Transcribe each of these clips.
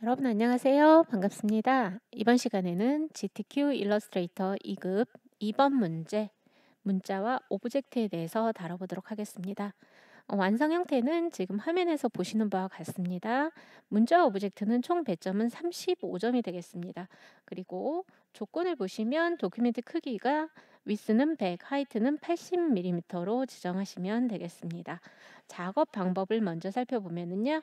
여러분 안녕하세요. 반갑습니다. 이번 시간에는 GTQ 일러스트레이터 2급 2번 문제 문자와 object에 대해서 다뤄보도록 하겠습니다. 어, 완성 형태는 지금 화면에서 보시는 바와 같습니다. 문자와 object는 총 배점은 35점이 되겠습니다. 그리고 조건을 보시면 document 크기가 위스는 100, height는 80mm로 지정하시면 되겠습니다. 작업 방법을 먼저 살펴보면요.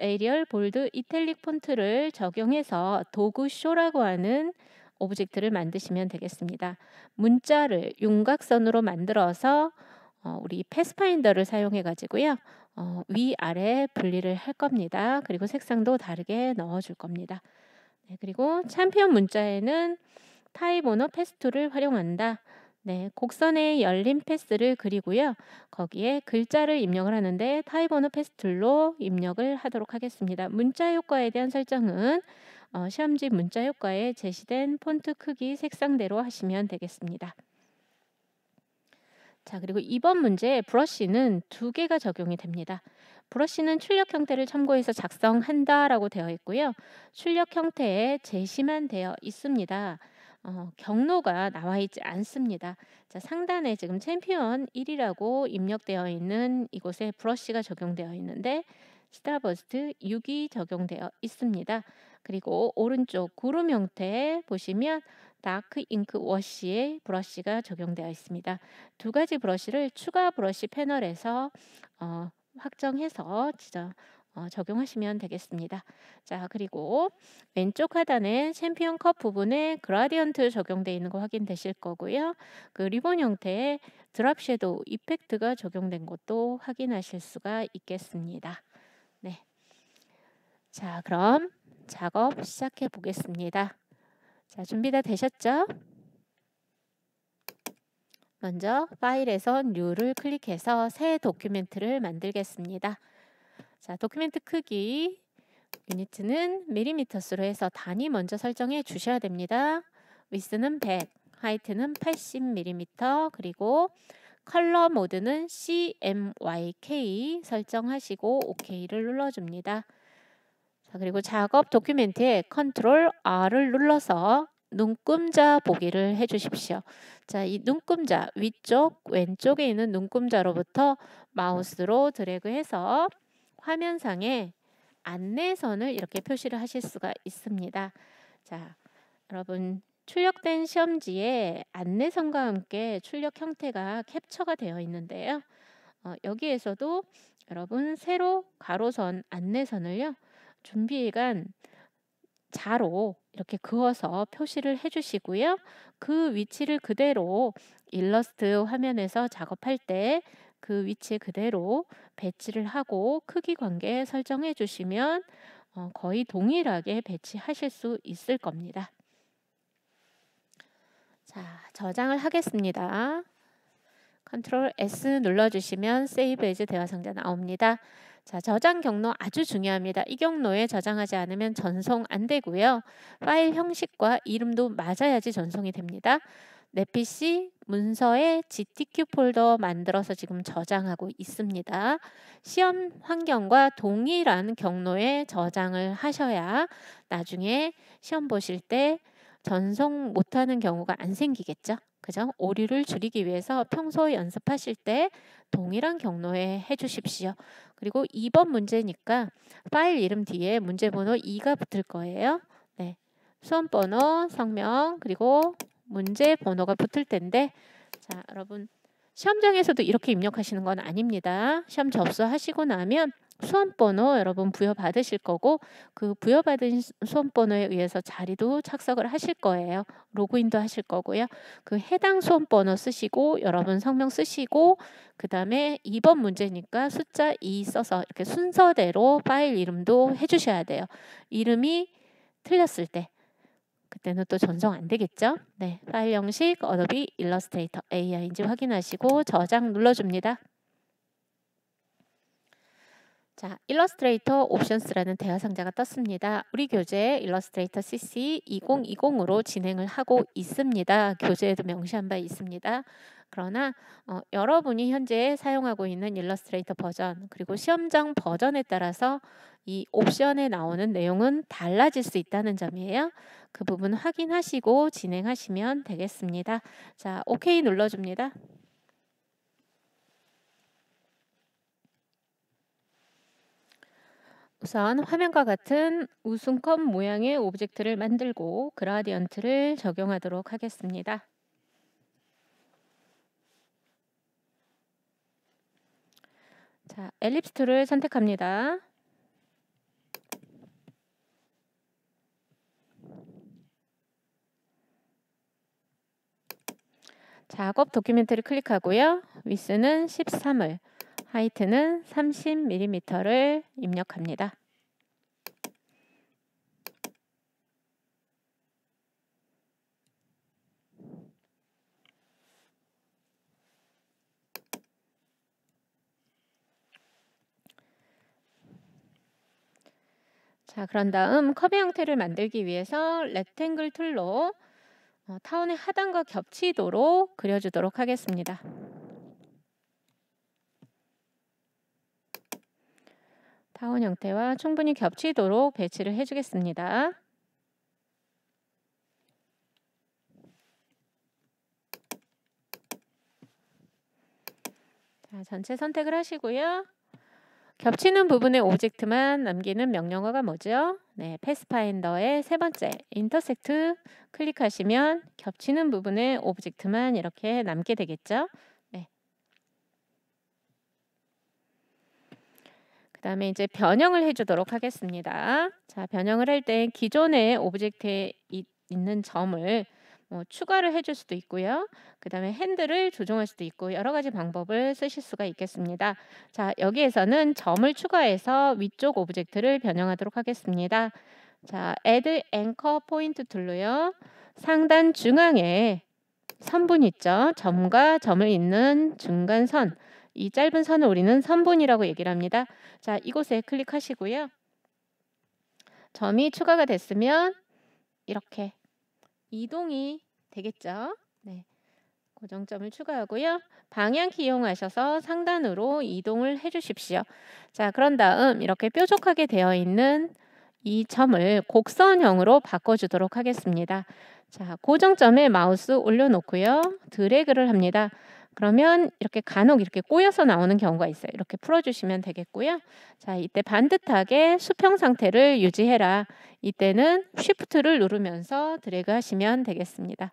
Arial, Bold, Italic 폰트를 적용해서 Dog Show라고 하는 object를 만드시면 되겠습니다. 문자를 윤곽선으로 만들어서 어, 우리 Pathfinder를 사용해 가지고요. 어, 위아래 분리를 할 겁니다. 그리고 색상도 다르게 넣어 줄 겁니다. 네, 그리고 챔피언 문자에는 Type on a Path Tool을 활용한다. 네, 곡선에 열린 패스를 그리고요. 거기에 글자를 입력을 하는데 오너 패스툴로 입력을 하도록 하겠습니다. 문자 효과에 대한 설정은 어, 시험지 문자 효과에 제시된 폰트 크기 색상대로 하시면 되겠습니다. 자, 그리고 이번 문제 브러쉬는 두 개가 적용이 됩니다. 브러쉬는 출력 형태를 참고해서 작성한다라고 되어 있고요. 출력 형태에 제시만 되어 있습니다. 어, 경로가 나와 있지 않습니다. 자, 상단에 지금 챔피언 1이라고 입력되어 있는 이곳에 브러쉬가 적용되어 있는데 Starburst 6이 적용되어 있습니다. 그리고 오른쪽 구름 형태 보시면 Dark Ink Wash의 브러쉬가 적용되어 있습니다. 두 가지 브러쉬를 추가 브러쉬 패널에서 어, 확장해서 진짜 어, 적용하시면 되겠습니다. 자, 그리고 왼쪽 하단에 챔피언 컵 부분에 Gradient 적용되어 있는 거 확인되실 거고요. 그 리본 형태의 Drop Shadow Effect가 적용된 것도 확인하실 수가 있겠습니다. 네. 자, 그럼 작업 시작해 보겠습니다. 자, 준비 다 되셨죠? 먼저 파일에서 New를 클릭해서 새 Document를 만들겠습니다. 자, Document 크기 Unit는 Millimeters로 해서 단위 먼저 설정해 주셔야 됩니다. 위스는 100, Height는 80mm, 그리고 컬러 모드는 CMYK 설정하시고 OK를 눌러줍니다. 자, 그리고 작업 Document에 컨트롤 R을 눌러서 눈금자 보기를 해주십시오. 자, 이 눈금자 위쪽 왼쪽에 있는 눈금자로부터 마우스로 드래그해서 화면상에 안내선을 이렇게 표시를 하실 수가 있습니다. 자, 여러분 출력된 시험지에 안내선과 함께 출력 형태가 캡처가 되어 있는데요. 어, 여기에서도 여러분 세로 가로선 안내선을요. 준비해간 자로 이렇게 그어서 표시를 해주시고요. 그 위치를 그대로 일러스트 화면에서 작업할 때 그 위치에 그대로 배치를 하고 크기 관계 설정해 주시면 어, 거의 동일하게 배치하실 수 있을 겁니다. 자, 저장을 하겠습니다. 컨트롤 S 눌러주시면 Save As 대화 상자 나옵니다. 자, 저장 경로 아주 중요합니다. 이 경로에 저장하지 않으면 전송 안 되고요. 파일 형식과 이름도 맞아야지 전송이 됩니다. 내 PC 문서에 GTQ 폴더 만들어서 지금 저장하고 있습니다. 시험 환경과 동일한 경로에 저장을 하셔야 나중에 시험 보실 때 전송 못하는 경우가 안 생기겠죠. 그죠? 오류를 줄이기 위해서 평소 연습하실 때 동일한 경로에 해주십시오. 그리고 2번 문제니까 파일 이름 뒤에 문제번호 2가 붙을 거예요. 네. 수험번호, 성명, 그리고 문제 번호가 붙을 텐데 자 여러분 시험장에서도 이렇게 입력하시는 건 아닙니다. 시험 접수하시고 나면 수험번호 여러분 부여받으실 거고 그 부여받은 수험번호에 의해서 자리도 착석을 하실 거예요. 로그인도 하실 거고요. 그 해당 수험번호 쓰시고 여러분 성명 쓰시고 그 다음에 2번 문제니까 숫자 2 써서 이렇게 순서대로 파일 이름도 해주셔야 돼요. 이름이 틀렸을 때 그때는 또 전송 안 되겠죠? 네, 파일 형식 Adobe Illustrator AI인지 확인하시고 저장 눌러줍니다. 자, Illustrator Options라는 대화 상자가 떴습니다. 우리 교재 Illustrator CC 2020으로 진행을 하고 있습니다. 교재에도 명시한 바 있습니다. 그러나 어, 여러분이 현재 사용하고 있는 Illustrator 버전 그리고 시험장 버전에 따라서 이 옵션에 나오는 내용은 달라질 수 있다는 점이에요. 그 부분 확인하시고 진행하시면 되겠습니다. 자, OK 눌러줍니다. 우선 화면과 같은 우승컵 모양의 오브젝트를 만들고 Gradient를 적용하도록 하겠습니다. 자, 엘립스 툴을 선택합니다. 작업 도큐멘트를 클릭하고요. 위스는 13을, 하이트는 30mm를 입력합니다. 자, 그런 다음 컵의 형태를 만들기 위해서 Rectangle Tool로 어, 타원의 하단과 겹치도록 그려주도록 하겠습니다. 타원 형태와 충분히 겹치도록 배치를 해주겠습니다. 자, 전체 선택을 하시고요. 겹치는 부분의 오브젝트만 남기는 명령어가 뭐죠? 네, Pathfinder의 세 번째 Intersect 클릭하시면 겹치는 부분의 오브젝트만 이렇게 남게 되겠죠? 네. 그 다음에 이제 변형을 해주도록 하겠습니다. 자, 변형을 할 때 기존의 오브젝트에 있는 점을 뭐 추가를 해줄 수도 있고요. 그 다음에 핸들을 조정할 수도 있고 여러 가지 방법을 쓰실 수가 있겠습니다. 자 여기에서는 점을 추가해서 위쪽 오브젝트를 변형하도록 하겠습니다. 자 Add Anchor Point Tool로요. 상단 중앙에 선분 있죠. 점과 점을 잇는 중간선 이 짧은 선을 우리는 선분이라고 얘기를 합니다. 자 이곳에 클릭하시고요. 점이 추가가 됐으면 이렇게 이동이 되겠죠. 네. 고정점을 추가하고요. 방향키 이용하셔서 상단으로 이동을 해 주십시오. 자, 그런 다음 이렇게 뾰족하게 되어 있는 이 점을 곡선형으로 바꿔주도록 하겠습니다. 자, 고정점에 마우스 올려놓고요. 드래그를 합니다. 그러면 이렇게 간혹 이렇게 꼬여서 나오는 경우가 있어요. 이렇게 풀어주시면 되겠고요. 자, 이때 반듯하게 수평 상태를 유지해라. 이때는 쉬프트를 누르면서 드래그 하시면 되겠습니다.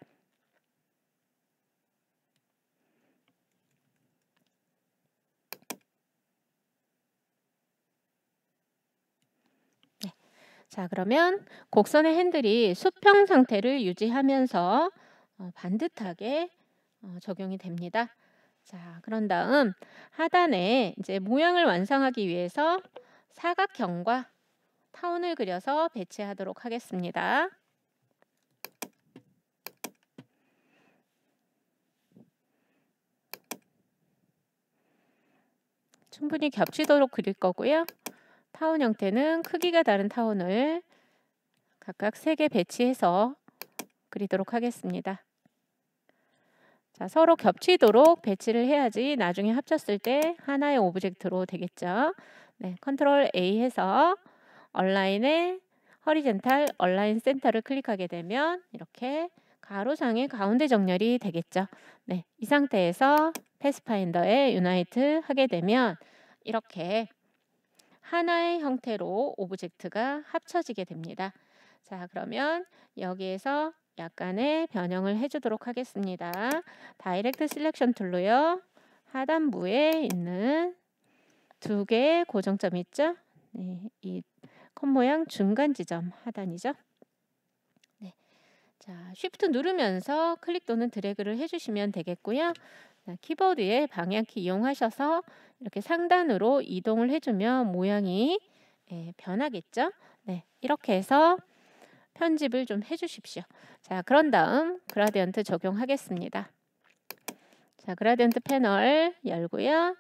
네. 자, 그러면 곡선의 핸들이 수평 상태를 유지하면서 어, 반듯하게 어, 적용이 됩니다. 자, 그런 다음 하단에 이제 모양을 완성하기 위해서 사각형과 타원을 그려서 배치하도록 하겠습니다. 충분히 겹치도록 그릴 거고요. 타원 형태는 크기가 다른 타원을 각각 3개 배치해서 그리도록 하겠습니다. 자, 서로 겹치도록 배치를 해야지 나중에 합쳤을 때 하나의 오브젝트로 되겠죠. 네, 컨트롤 A 해서 Align에 Horizontal Align Center를 클릭하게 되면 이렇게 가로상의 가운데 정렬이 되겠죠. 네, 이 상태에서 Pathfinder에 Unite 하게 되면 이렇게 하나의 형태로 오브젝트가 합쳐지게 됩니다. 자, 그러면 여기에서 약간의 변형을 해주도록 하겠습니다. Direct Selection Tool로요. 하단부에 있는 두 개의 고정점 있죠? 네, 이 컵 모양 중간 지점 하단이죠. 네. 자, Shift 누르면서 클릭 또는 드래그를 해주시면 되겠고요. 자, 키보드의 방향키 이용하셔서 이렇게 상단으로 이동을 해주면 모양이 예, 변하겠죠? 네, 이렇게 해서 편집을 좀 해주십시오. 자, 그런 다음 Gradient 적용하겠습니다. 자, Gradient 패널 열고요.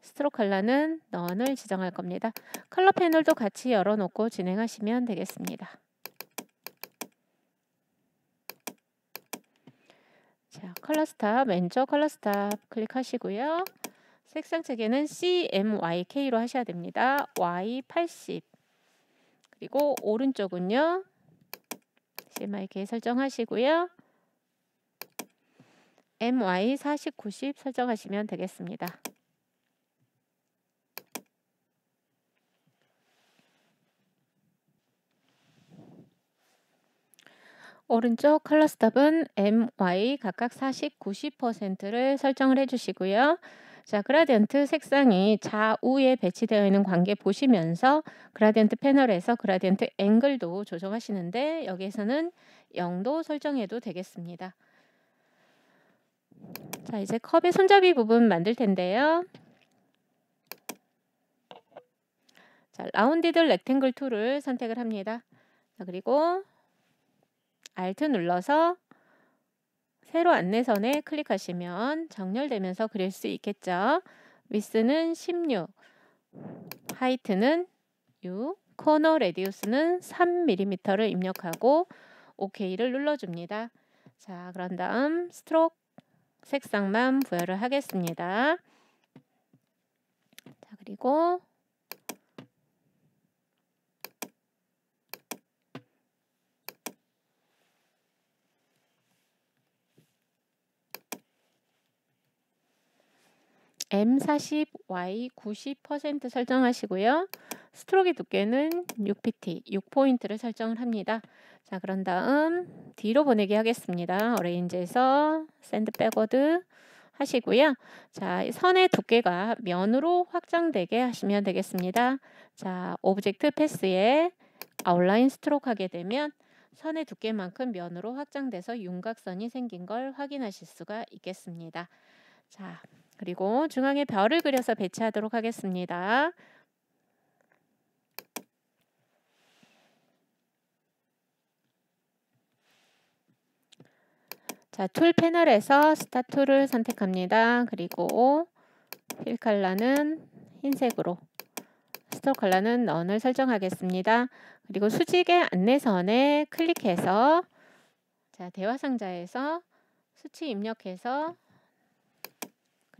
Stroke Color는 None을 지정할 겁니다. 컬러 패널도 같이 열어놓고 진행하시면 되겠습니다. 자, color stop, 왼쪽 color stop 클릭하시고요. 색상 체계는 CMYK로 하셔야 됩니다. Y80 그리고 오른쪽은요. CMYK 설정하시고요. MY 40, 90 설정하시면 되겠습니다. 오른쪽 color stop은 MY 각각 40, 90%를 설정을 해주시고요. 자, gradient 색상이 좌우에 배치되어 있는 관계 보시면서 gradient 패널에서 gradient angle도 조정하시는데 여기에서는 0도 설정해도 되겠습니다. 자, 이제 컵의 손잡이 부분 만들 텐데요. 자, rounded rectangle tool을 선택을 합니다. 자, 그리고 Alt 눌러서 세로 안내선에 클릭하시면 정렬되면서 그릴 수 있겠죠. 위스는 16, height는 6, corner radius는 3mm를 입력하고 OK를 눌러줍니다. 자, 그런 다음 stroke 색상만 부여를 하겠습니다. 자, 그리고 M40, Y 90% 설정하시고요. stroke 두께는 6pt, 6포인트를 설정을 합니다. 자, 그런 다음 뒤로 보내기 하겠습니다. arrange에서 send backward 하시고요. 자, 선의 두께가 면으로 확장되게 하시면 되겠습니다. 자, object path에 outline stroke 하게 되면 선의 두께만큼 면으로 확장돼서 윤곽선이 생긴 걸 확인하실 수가 있겠습니다. 자, 그리고 중앙에 별을 그려서 배치하도록 하겠습니다. 자, tool 패널에서 star tool을 선택합니다. 그리고 fill color는 흰색으로 stroke color는 none을 설정하겠습니다. 그리고 수직의 안내선에 클릭해서 자, 대화 상자에서 수치 입력해서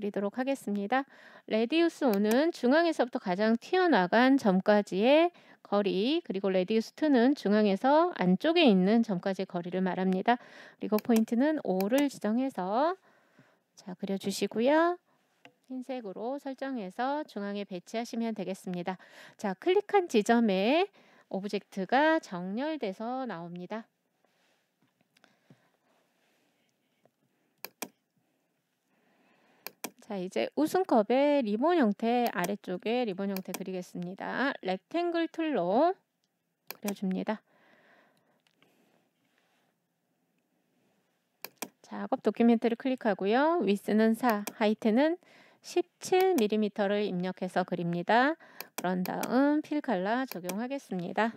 그리도록 하겠습니다. radius 5는 중앙에서부터 가장 튀어나간 점까지의 거리 그리고 radius 2는 중앙에서 안쪽에 있는 점까지의 거리를 말합니다. 그리고 포인트는 5를 지정해서 자 그려주시고요. 흰색으로 설정해서 중앙에 배치하시면 되겠습니다. 자 클릭한 지점에 object가 정렬돼서 나옵니다. 자, 이제 우승컵의 리본 형태 아래쪽에 리본 형태 그리겠습니다. rectangle tool로 그려줍니다. 작업 document를 클릭하고요. 위스는 4, height는 17mm를 입력해서 그립니다. 그런 다음 필 칼라 적용하겠습니다.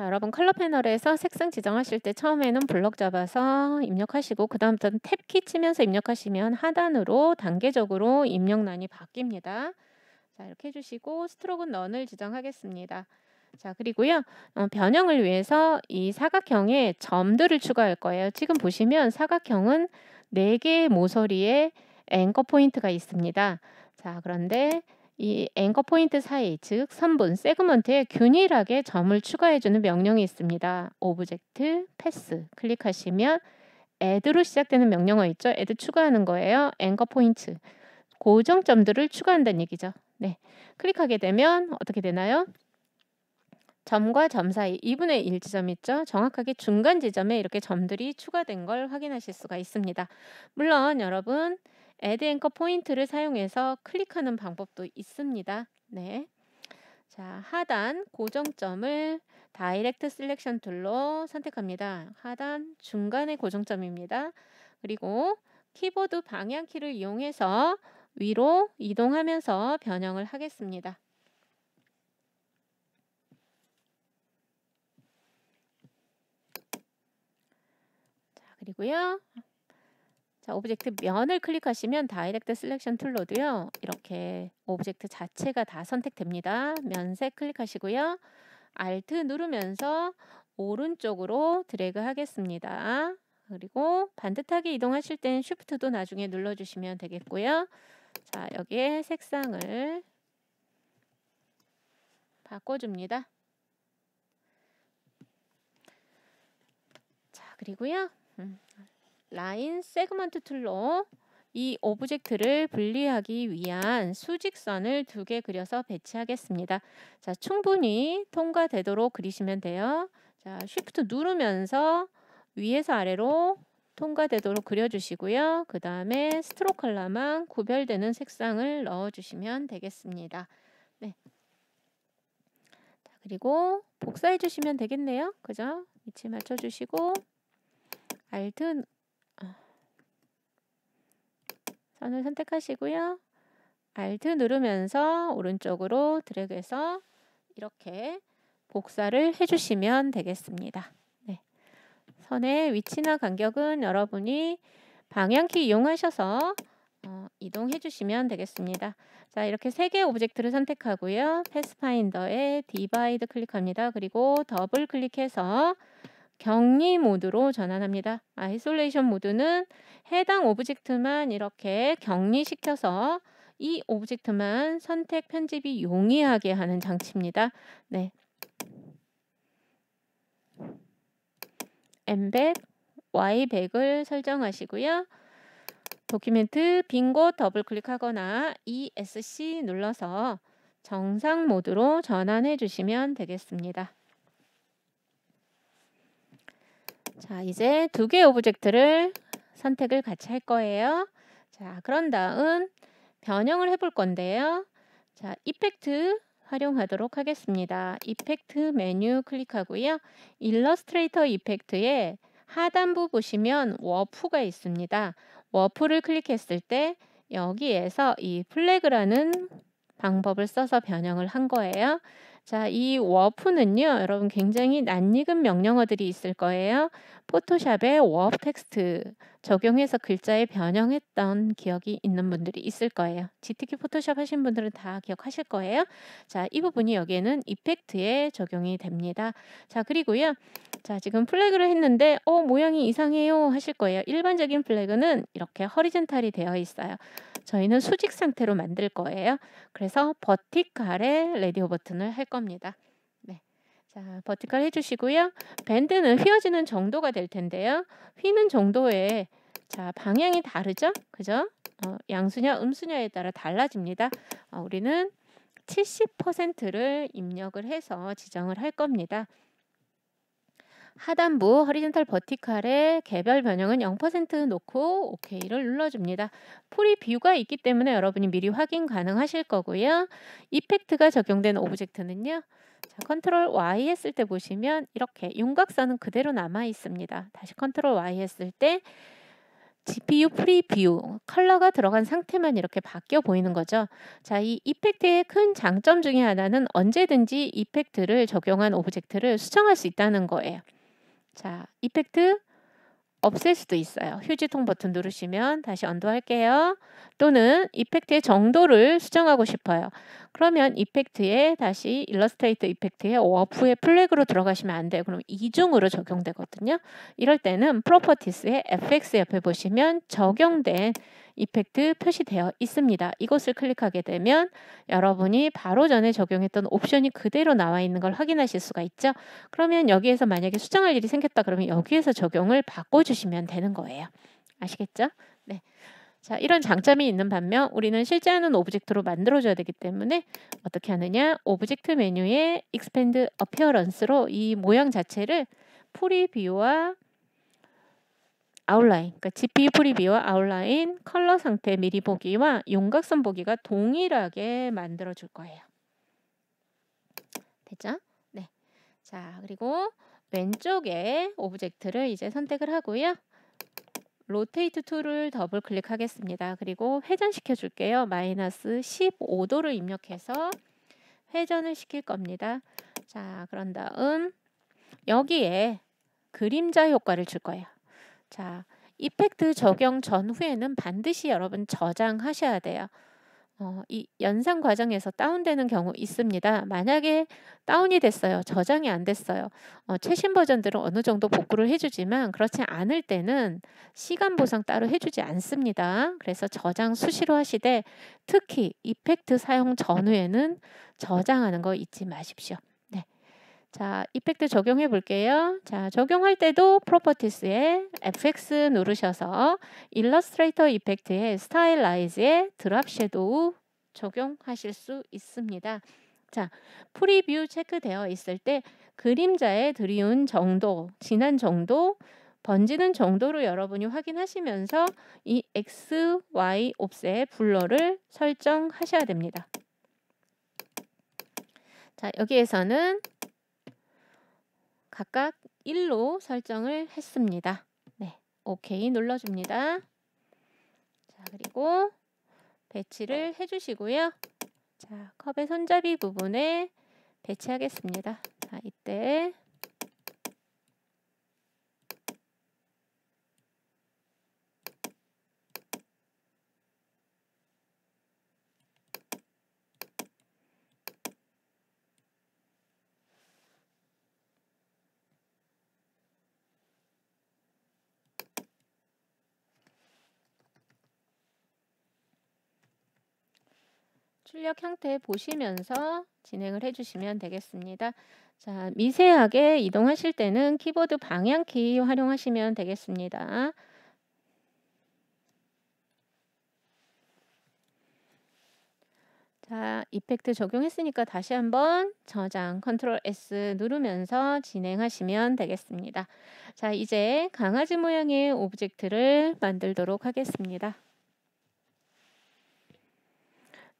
자, 여러분 컬러 패널에서 색상 지정하실 때 처음에는 블럭 잡아서 입력하시고 그 다음부터는 탭키 치면서 입력하시면 하단으로 단계적으로 입력란이 바뀝니다. 자, 이렇게 해주시고 stroke none을 지정하겠습니다. 자, 그리고요. 어, 변형을 위해서 이 사각형에 점들을 추가할 거예요. 지금 보시면 사각형은 4개의 모서리에 anchor point가 있습니다. 자, 그런데 이 anchor point 사이, 즉 선분, segment에 균일하게 점을 추가해주는 명령이 있습니다. object, path 클릭하시면 add로 시작되는 명령어 있죠? add 추가하는 거예요. anchor point, 고정점들을 추가한다는 얘기죠. 네, 클릭하게 되면 어떻게 되나요? 점과 점 사이 2분의 1 지점 있죠? 정확하게 중간 지점에 이렇게 점들이 추가된 걸 확인하실 수가 있습니다. 물론 여러분 add 앵커 포인트를 사용해서 클릭하는 방법도 있습니다. 네. 자, 하단 고정점을 direct selection tool로 선택합니다. 하단 중간의 고정점입니다. 그리고 키보드 방향키를 이용해서 위로 이동하면서 변형을 하겠습니다. 자, 그리고요. 자, object 면을 클릭하시면 direct selection tool로도요. 이렇게 object 자체가 다 선택됩니다. 면색 클릭하시고요. Alt 누르면서 오른쪽으로 드래그 하겠습니다. 그리고 반듯하게 이동하실 땐 Shift도 나중에 눌러주시면 되겠고요. 자, 여기에 색상을 바꿔줍니다. 자, 그리고요. 음, line segment tool로 이 object를 분리하기 위한 수직선을 두 개 그려서 배치하겠습니다. 자, 충분히 통과되도록 그리시면 돼요. 자, 쉬프트 누르면서 위에서 아래로 통과되도록 그려주시고요. 그 다음에 스트로크 컬러만 구별되는 색상을 넣어주시면 되겠습니다. 네. 자, 그리고 복사해 주시면 되겠네요. 그죠? 위치 맞춰주시고 Alt 선을 선택하시고요. Alt 누르면서 오른쪽으로 드래그해서 이렇게 복사를 해주시면 되겠습니다. 네. 선의 위치나 간격은 여러분이 방향키 이용하셔서 어, 이동해 주시면 되겠습니다. 자 이렇게 세 개의 object를 선택하고요. pathfinder에 divide 클릭합니다. 그리고 더블 클릭해서 격리 모드로 전환합니다. isolation mode는 해당 object만 이렇게 격리시켜서 이 object만 선택 편집이 용이하게 하는 장치입니다. 네. M백 Y백을 설정하시고요. document 빈곳 더블 클릭하거나 ESC 눌러서 정상 모드로 전환해 주시면 되겠습니다. 자, 이제 두 개의 object를 선택을 같이 할 거예요. 자, 그런 다음 변형을 해볼 건데요. 자, effect 활용하도록 하겠습니다. effect 메뉴 클릭하고요. 일러스트레이터 effect에 하단부 보시면 warp가 있습니다. warp를 클릭했을 때 여기에서 이 flag라는 방법을 써서 변형을 한 거예요. 자, 이 warp는요, 여러분 굉장히 낯익은 명령어들이 있을 거예요. 포토샵에 warp text 적용해서 글자에 변형했던 기억이 있는 분들이 있을 거예요. GTQ 포토샵 하신 분들은 다 기억하실 거예요. 자, 이 부분이 여기에는 effect에 적용이 됩니다. 자, 그리고요. 자, 지금 flag를 했는데 어, 모양이 이상해요 하실 거예요. 일반적인 flag는 이렇게 horizontal이 되어 있어요. 저희는 수직 상태로 만들 거예요. 그래서 버티칼에 레디오 버튼을 할 겁니다. 네. 자, 버티칼 해 주시고요. 밴드는 휘어지는 정도가 될 텐데요. 휘는 정도에 자 방향이 다르죠? 그죠? 어, 양수냐 음수냐에 따라 달라집니다. 어, 우리는 70%를 입력을 해서 지정을 할 겁니다. 하단부 허리젠탈 버티칼의 개별 변형은 0% 놓고 OK를 눌러줍니다. preview가 있기 때문에 여러분이 미리 확인 가능하실 거고요. effect가 적용된 object는요. 자, Control Y 했을 때 보시면 이렇게 윤곽선은 그대로 남아 있습니다. 다시 Control Y 했을 때 GPU preview 컬러가 들어간 상태만 이렇게 바뀌어 보이는 거죠. 자, 이 effect의 큰 장점 중에 하나는 언제든지 effect를 적용한 object를 수정할 수 있다는 거예요. 자, effect 없앨 수도 있어요. 휴지통 버튼 누르시면 다시 undo 할게요. 또는 effect의 정도를 수정하고 싶어요. 그러면 effect에 다시 일러스트레이터 effect에 warp의 flag로 들어가시면 안 돼요. 그럼 이중으로 적용되거든요. 이럴 때는 properties의 FX 옆에 보시면 적용된 effect 표시되어 있습니다. 이것을 클릭하게 되면 여러분이 바로 전에 적용했던 옵션이 그대로 나와 있는 걸 확인하실 수가 있죠. 그러면 여기에서 만약에 수정할 일이 생겼다 그러면 여기에서 적용을 바꿔주시면 되는 거예요. 아시겠죠? 네. 자, 이런 장점이 있는 반면 우리는 실제 하는 object로 만들어줘야 되기 때문에 어떻게 하느냐? object 메뉴에 Expand Appearance로 이 모양 자체를 preview와 outline, 그러니까 GPU 프리뷰와 아웃라인, 컬러 상태 미리 보기와 윤곽선 보기가 동일하게 만들어 줄 거예요. 됐죠? 네. 자, 그리고 왼쪽에 object를 이제 선택을 하고요. rotate tool을 더블 클릭하겠습니다. 그리고 회전시켜 줄게요. 마이너스 15도를 입력해서 회전을 시킬 겁니다. 자, 그런 다음 여기에 그림자 효과를 줄 거예요. 자, effect 적용 전후에는 반드시 여러분 저장하셔야 돼요. 어, 이 연산 과정에서 다운되는 경우 있습니다. 만약에 다운이 됐어요. 저장이 안 됐어요. 어, 최신 버전들은 어느 정도 복구를 해주지만 그렇지 않을 때는 시간 보상 따로 해주지 않습니다. 그래서 저장 수시로 하시되 특히 이펙트 사용 전후에는 저장하는 거 잊지 마십시오. 네. 자, 이펙트 적용해 볼게요. 자, 적용할 때도 프로퍼티스에 FX 누르셔서 일러스트레이터 effect의 stylize에 drop shadow 적용하실 수 있습니다. 자, preview 체크되어 있을 때 그림자의 드리운 정도, 진한 정도, 번지는 정도로 여러분이 확인하시면서 이 X, Y offset blur를 설정하셔야 됩니다. 자, 여기에서는 각각 1로 설정을 했습니다. 네, 오케이 눌러줍니다. 자, 그리고 배치를 해주시고요. 자, 컵의 손잡이 부분에 배치하겠습니다. 자, 이때 출력 형태 보시면서 진행을 해주시면 되겠습니다. 자, 미세하게 이동하실 때는 키보드 방향키 활용하시면 되겠습니다. 자, effect 적용했으니까 다시 한번 저장 Control S 누르면서 진행하시면 되겠습니다. 자, 이제 강아지 모양의 object를 만들도록 하겠습니다.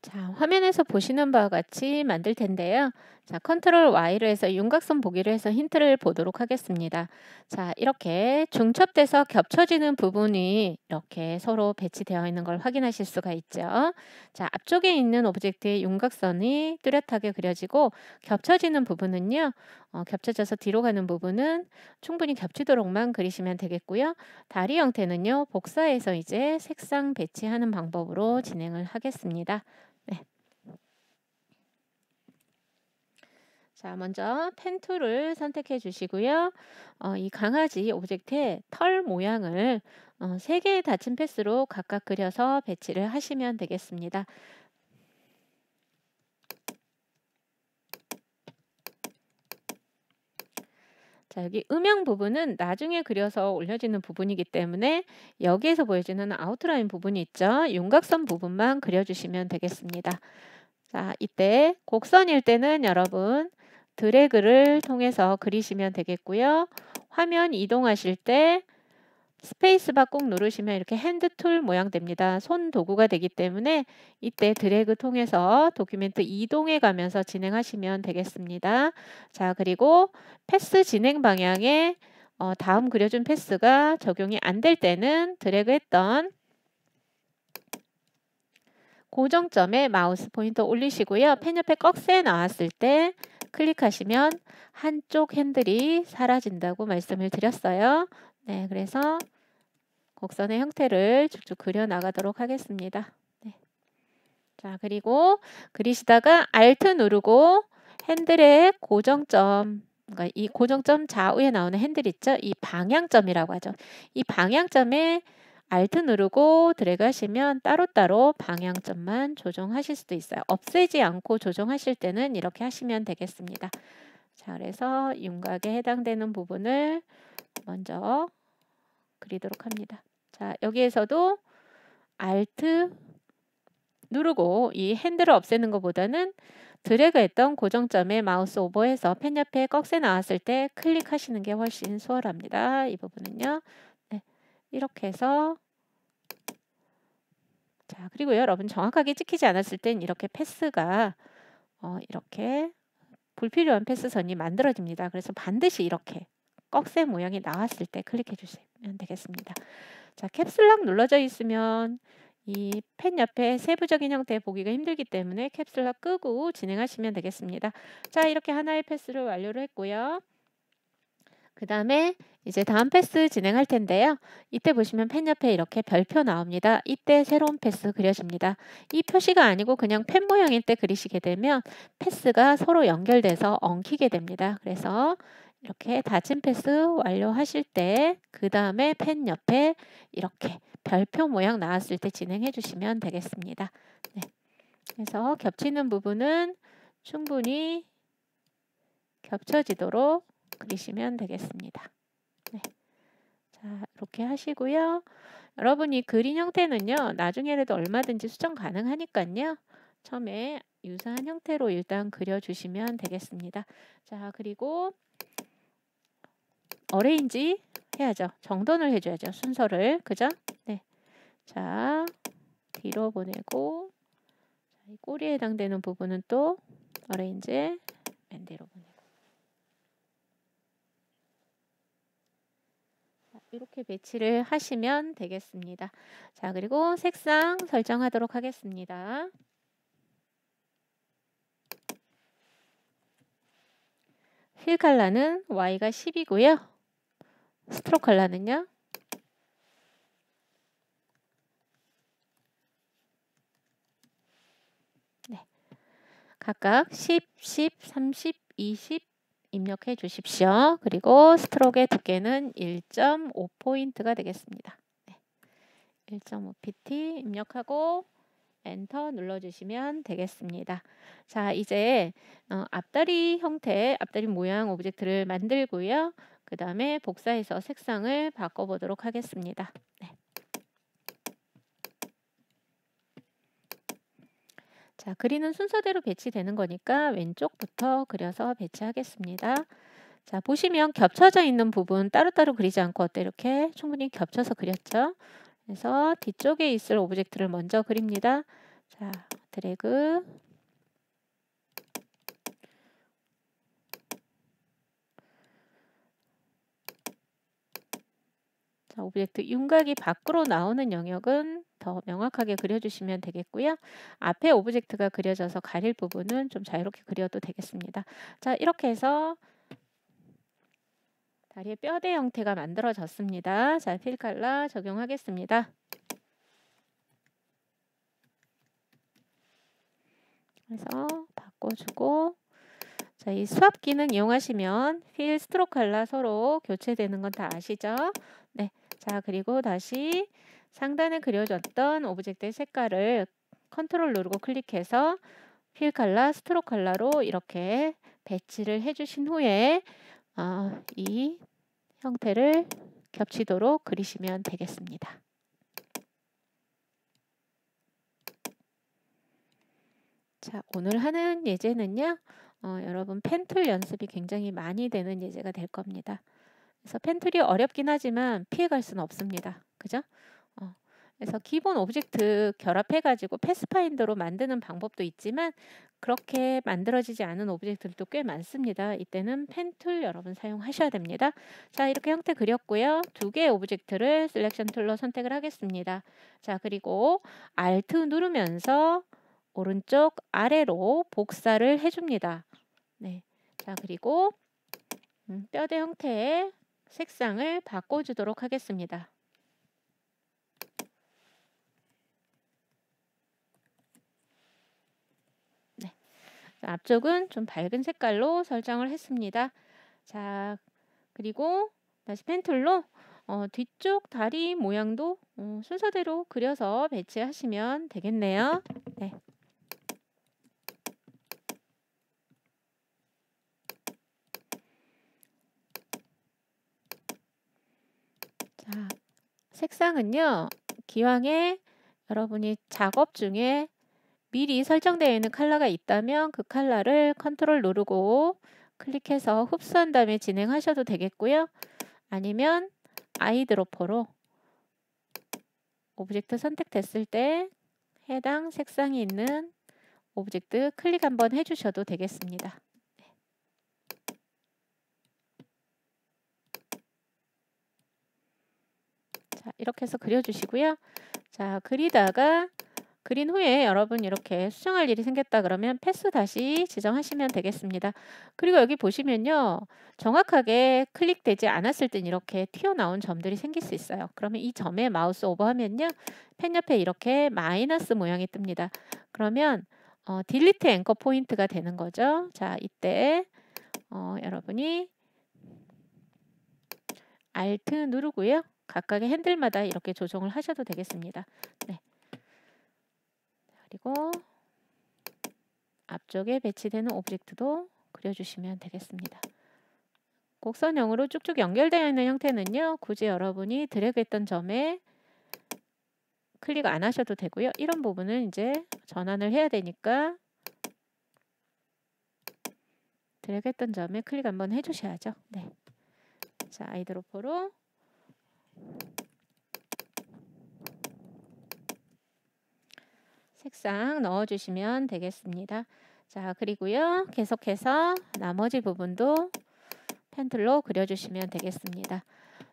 자, 화면에서 보시는 바와 같이 만들 텐데요. 자, Control Y를 해서 윤곽선 보기를 해서 힌트를 보도록 하겠습니다. 자, 이렇게 중첩돼서 겹쳐지는 부분이 이렇게 서로 배치되어 있는 걸 확인하실 수가 있죠. 자, 앞쪽에 있는 object의 윤곽선이 뚜렷하게 그려지고 겹쳐지는 부분은요. 어, 겹쳐져서 뒤로 가는 부분은 충분히 겹치도록만 그리시면 되겠고요. 다리 형태는요. 복사해서 이제 색상 배치하는 방법으로 진행을 하겠습니다. 네. 자, 먼저 pen tool을 선택해 주시고요. 어, 이 강아지 object의 털 모양을 어, 3개의 닫힌 path로 각각 그려서 배치를 하시면 되겠습니다. 자, 여기 음영 부분은 나중에 그려서 올려지는 부분이기 때문에 여기에서 보여지는 outline 부분이 있죠. 윤곽선 부분만 그려주시면 되겠습니다. 자, 이때 곡선일 때는 여러분 드래그를 통해서 그리시면 되겠고요. 화면 이동하실 때 스페이스바 꼭 누르시면 이렇게 hand tool 모양 됩니다. 손 도구가 되기 때문에 이때 드래그 통해서 document 이동해 가면서 진행하시면 되겠습니다. 자, 그리고 path 진행 방향에 어, 다음 그려준 path가 적용이 안 될 때는 드래그 했던 고정점에 마우스 포인터 올리시고요. 펜 옆에 꺽쇠 나왔을 때 클릭하시면 한쪽 핸들이 사라진다고 말씀을 드렸어요. 네, 그래서 곡선의 형태를 쭉쭉 그려 나가도록 하겠습니다. 네. 자, 그리고 그리시다가 Alt 누르고 핸들의 고정점 그러니까 이 고정점 좌우에 나오는 핸들 있죠? 이 방향점이라고 하죠. 이 방향점에 Alt 누르고 드래그 하시면 따로따로 방향점만 조정하실 수도 있어요. 없애지 않고 조정하실 때는 이렇게 하시면 되겠습니다. 자, 그래서 윤곽에 해당되는 부분을 먼저 그리도록 합니다. 자, 여기에서도 Alt 누르고 이 핸들을 없애는 것보다는 드래그 했던 고정점에 마우스 오버해서 펜 옆에 꺽쇠 나왔을 때 클릭하시는 게 훨씬 수월합니다. 이 부분은요. 네, 이렇게 해서 자 그리고 여러분 정확하게 찍히지 않았을 땐 이렇게 패스가 어, 이렇게 불필요한 패스선이 만들어집니다. 그래서 반드시 이렇게 꺽쇠 모양이 나왔을 때 클릭해 주시면 되겠습니다. 자, Caps Lock 눌러져 있으면 이 펜 옆에 세부적인 형태 보기가 힘들기 때문에 Caps Lock 끄고 진행하시면 되겠습니다. 자, 이렇게 하나의 path를 완료를 했고요. 그 다음에 이제 다음 path 진행할 텐데요. 이때 보시면 펜 옆에 이렇게 별표 나옵니다. 이때 새로운 path 그려집니다. 이 표시가 아니고 그냥 펜 모양일 때 그리시게 되면 path가 서로 연결돼서 엉키게 됩니다. 그래서 이렇게 닫힌 패스 완료하실 때 그 다음에 펜 옆에 이렇게 별표 모양 나왔을 때 진행해 주시면 되겠습니다. 네. 그래서 겹치는 부분은 충분히 겹쳐지도록 그리시면 되겠습니다. 네. 자, 이렇게 하시고요. 여러분 이 그린 형태는요. 나중에라도 얼마든지 수정 가능하니까요. 처음에 유사한 형태로 일단 그려주시면 되겠습니다. 자, 그리고 어레인지 해야죠. 정돈을 해줘야죠. 순서를. 그죠? 네. 자, 뒤로 보내고 자, 이 꼬리에 해당되는 부분은 또 어레인지 맨 뒤로 보내고 이렇게 배치를 하시면 되겠습니다. 자, 그리고 색상 설정하도록 하겠습니다. fill color는 Y가 10이고요. stroke color는요. 네. 각각 10, 10, 30, 20, 입력해 주십시오. 그리고 stroke의 두께는 1.5포인트가 되겠습니다. 네. 1.5pt 입력하고 엔터 눌러주시면 되겠습니다. 자, 이제 어, 앞다리 형태, 앞다리 모양 object를 만들고요. 그 다음에 복사해서 색상을 바꿔보도록 하겠습니다. 네. 자, 그리는 순서대로 배치되는 거니까 왼쪽부터 그려서 배치하겠습니다. 자, 보시면 겹쳐져 있는 부분 따로따로 그리지 않고 어때 이렇게 충분히 겹쳐서 그렸죠. 그래서 뒤쪽에 있을 object를 먼저 그립니다. 자, 드래그 object 윤곽이 밖으로 나오는 영역은 더 명확하게 그려주시면 되겠고요. 앞에 object가 그려져서 가릴 부분은 좀 자유롭게 그려도 되겠습니다. 자, 이렇게 해서 다리의 뼈대 형태가 만들어졌습니다. 자, fill color 적용하겠습니다. 그래서 바꿔주고 자, 이 swap 기능 이용하시면 fill stroke color 서로 교체되는 건 다 아시죠? 네. 자, 그리고 다시 상단에 그려졌던 object의 색깔을 컨트롤 누르고 클릭해서 필 칼라, 스트로크 칼라로 이렇게 배치를 해주신 후에 어, 이 형태를 겹치도록 그리시면 되겠습니다. 자, 오늘 하는 예제는요. 어, 여러분 pen tool 연습이 굉장히 많이 되는 예제가 될 겁니다. 그래서 pen tool이 어렵긴 하지만 피해갈 수는 없습니다. 그죠? 어, 그래서 기본 object 결합해가지고 pathfinder로 만드는 방법도 있지만 그렇게 만들어지지 않은 object들도 꽤 많습니다. 이때는 pen tool 여러분 사용하셔야 됩니다. 자 이렇게 형태 그렸고요. 두 개의 object를 selection tool로 선택을 하겠습니다. 자 그리고 Alt 누르면서 오른쪽 아래로 복사를 해줍니다. 네. 자 그리고 음, 뼈대 형태의 색상을 바꿔주도록 하겠습니다. 네. 앞쪽은 좀 밝은 색깔로 설정을 했습니다. 자, 그리고 다시 pen tool로 어, 뒤쪽 다리 모양도 어, 순서대로 그려서 배치하시면 되겠네요. 네. 자, 색상은요. 기왕에 여러분이 작업 중에 미리 설정되어 있는 컬러가 있다면 그 컬러를 컨트롤 누르고 클릭해서 흡수한 다음에 진행하셔도 되겠고요. 아니면 eyedropper로 object 선택됐을 때 해당 색상이 있는 object 클릭 한번 해주셔도 되겠습니다. 자, 이렇게 해서 그려주시고요. 자, 그리다가 그린 후에 여러분 이렇게 수정할 일이 생겼다 그러면 path 다시 지정하시면 되겠습니다. 그리고 여기 보시면요. 정확하게 클릭되지 않았을 땐 이렇게 튀어나온 점들이 생길 수 있어요. 그러면 이 점에 mouse over하면요. 펜 옆에 이렇게 마이너스 모양이 뜹니다. 그러면 어, delete anchor point가 되는 거죠. 자, 이때 어, 여러분이 Alt 누르고요. 각각의 핸들마다 이렇게 조정을 하셔도 되겠습니다. 네. 그리고 앞쪽에 배치되는 object도 그려주시면 되겠습니다. 곡선형으로 쭉쭉 연결되어 있는 형태는요. 굳이 여러분이 드래그했던 점에 클릭 안 하셔도 되고요. 이런 부분은 이제 전환을 해야 되니까 드래그했던 점에 클릭 한번 해주셔야죠. 네. 자, eyedropper로 색상 넣어주시면 되겠습니다. 자, 그리고요. 계속해서 나머지 부분도 펜틀로 그려주시면 되겠습니다.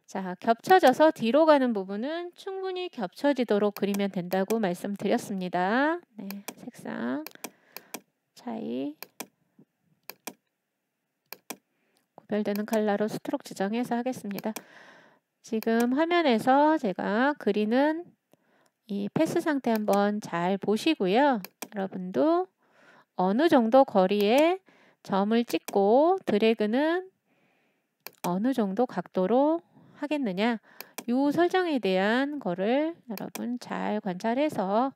자, 겹쳐져서 뒤로 가는 부분은 충분히 겹쳐지도록 그리면 된다고 말씀드렸습니다. 네, 색상 차이 구별되는 컬러로 스트로크 지정해서 하겠습니다. 지금 화면에서 제가 그리는 이 path 상태 한번 잘 보시고요. 여러분도 어느 정도 거리에 점을 찍고 드래그는 어느 정도 각도로 하겠느냐 이 설정에 대한 거를 여러분 잘 관찰해서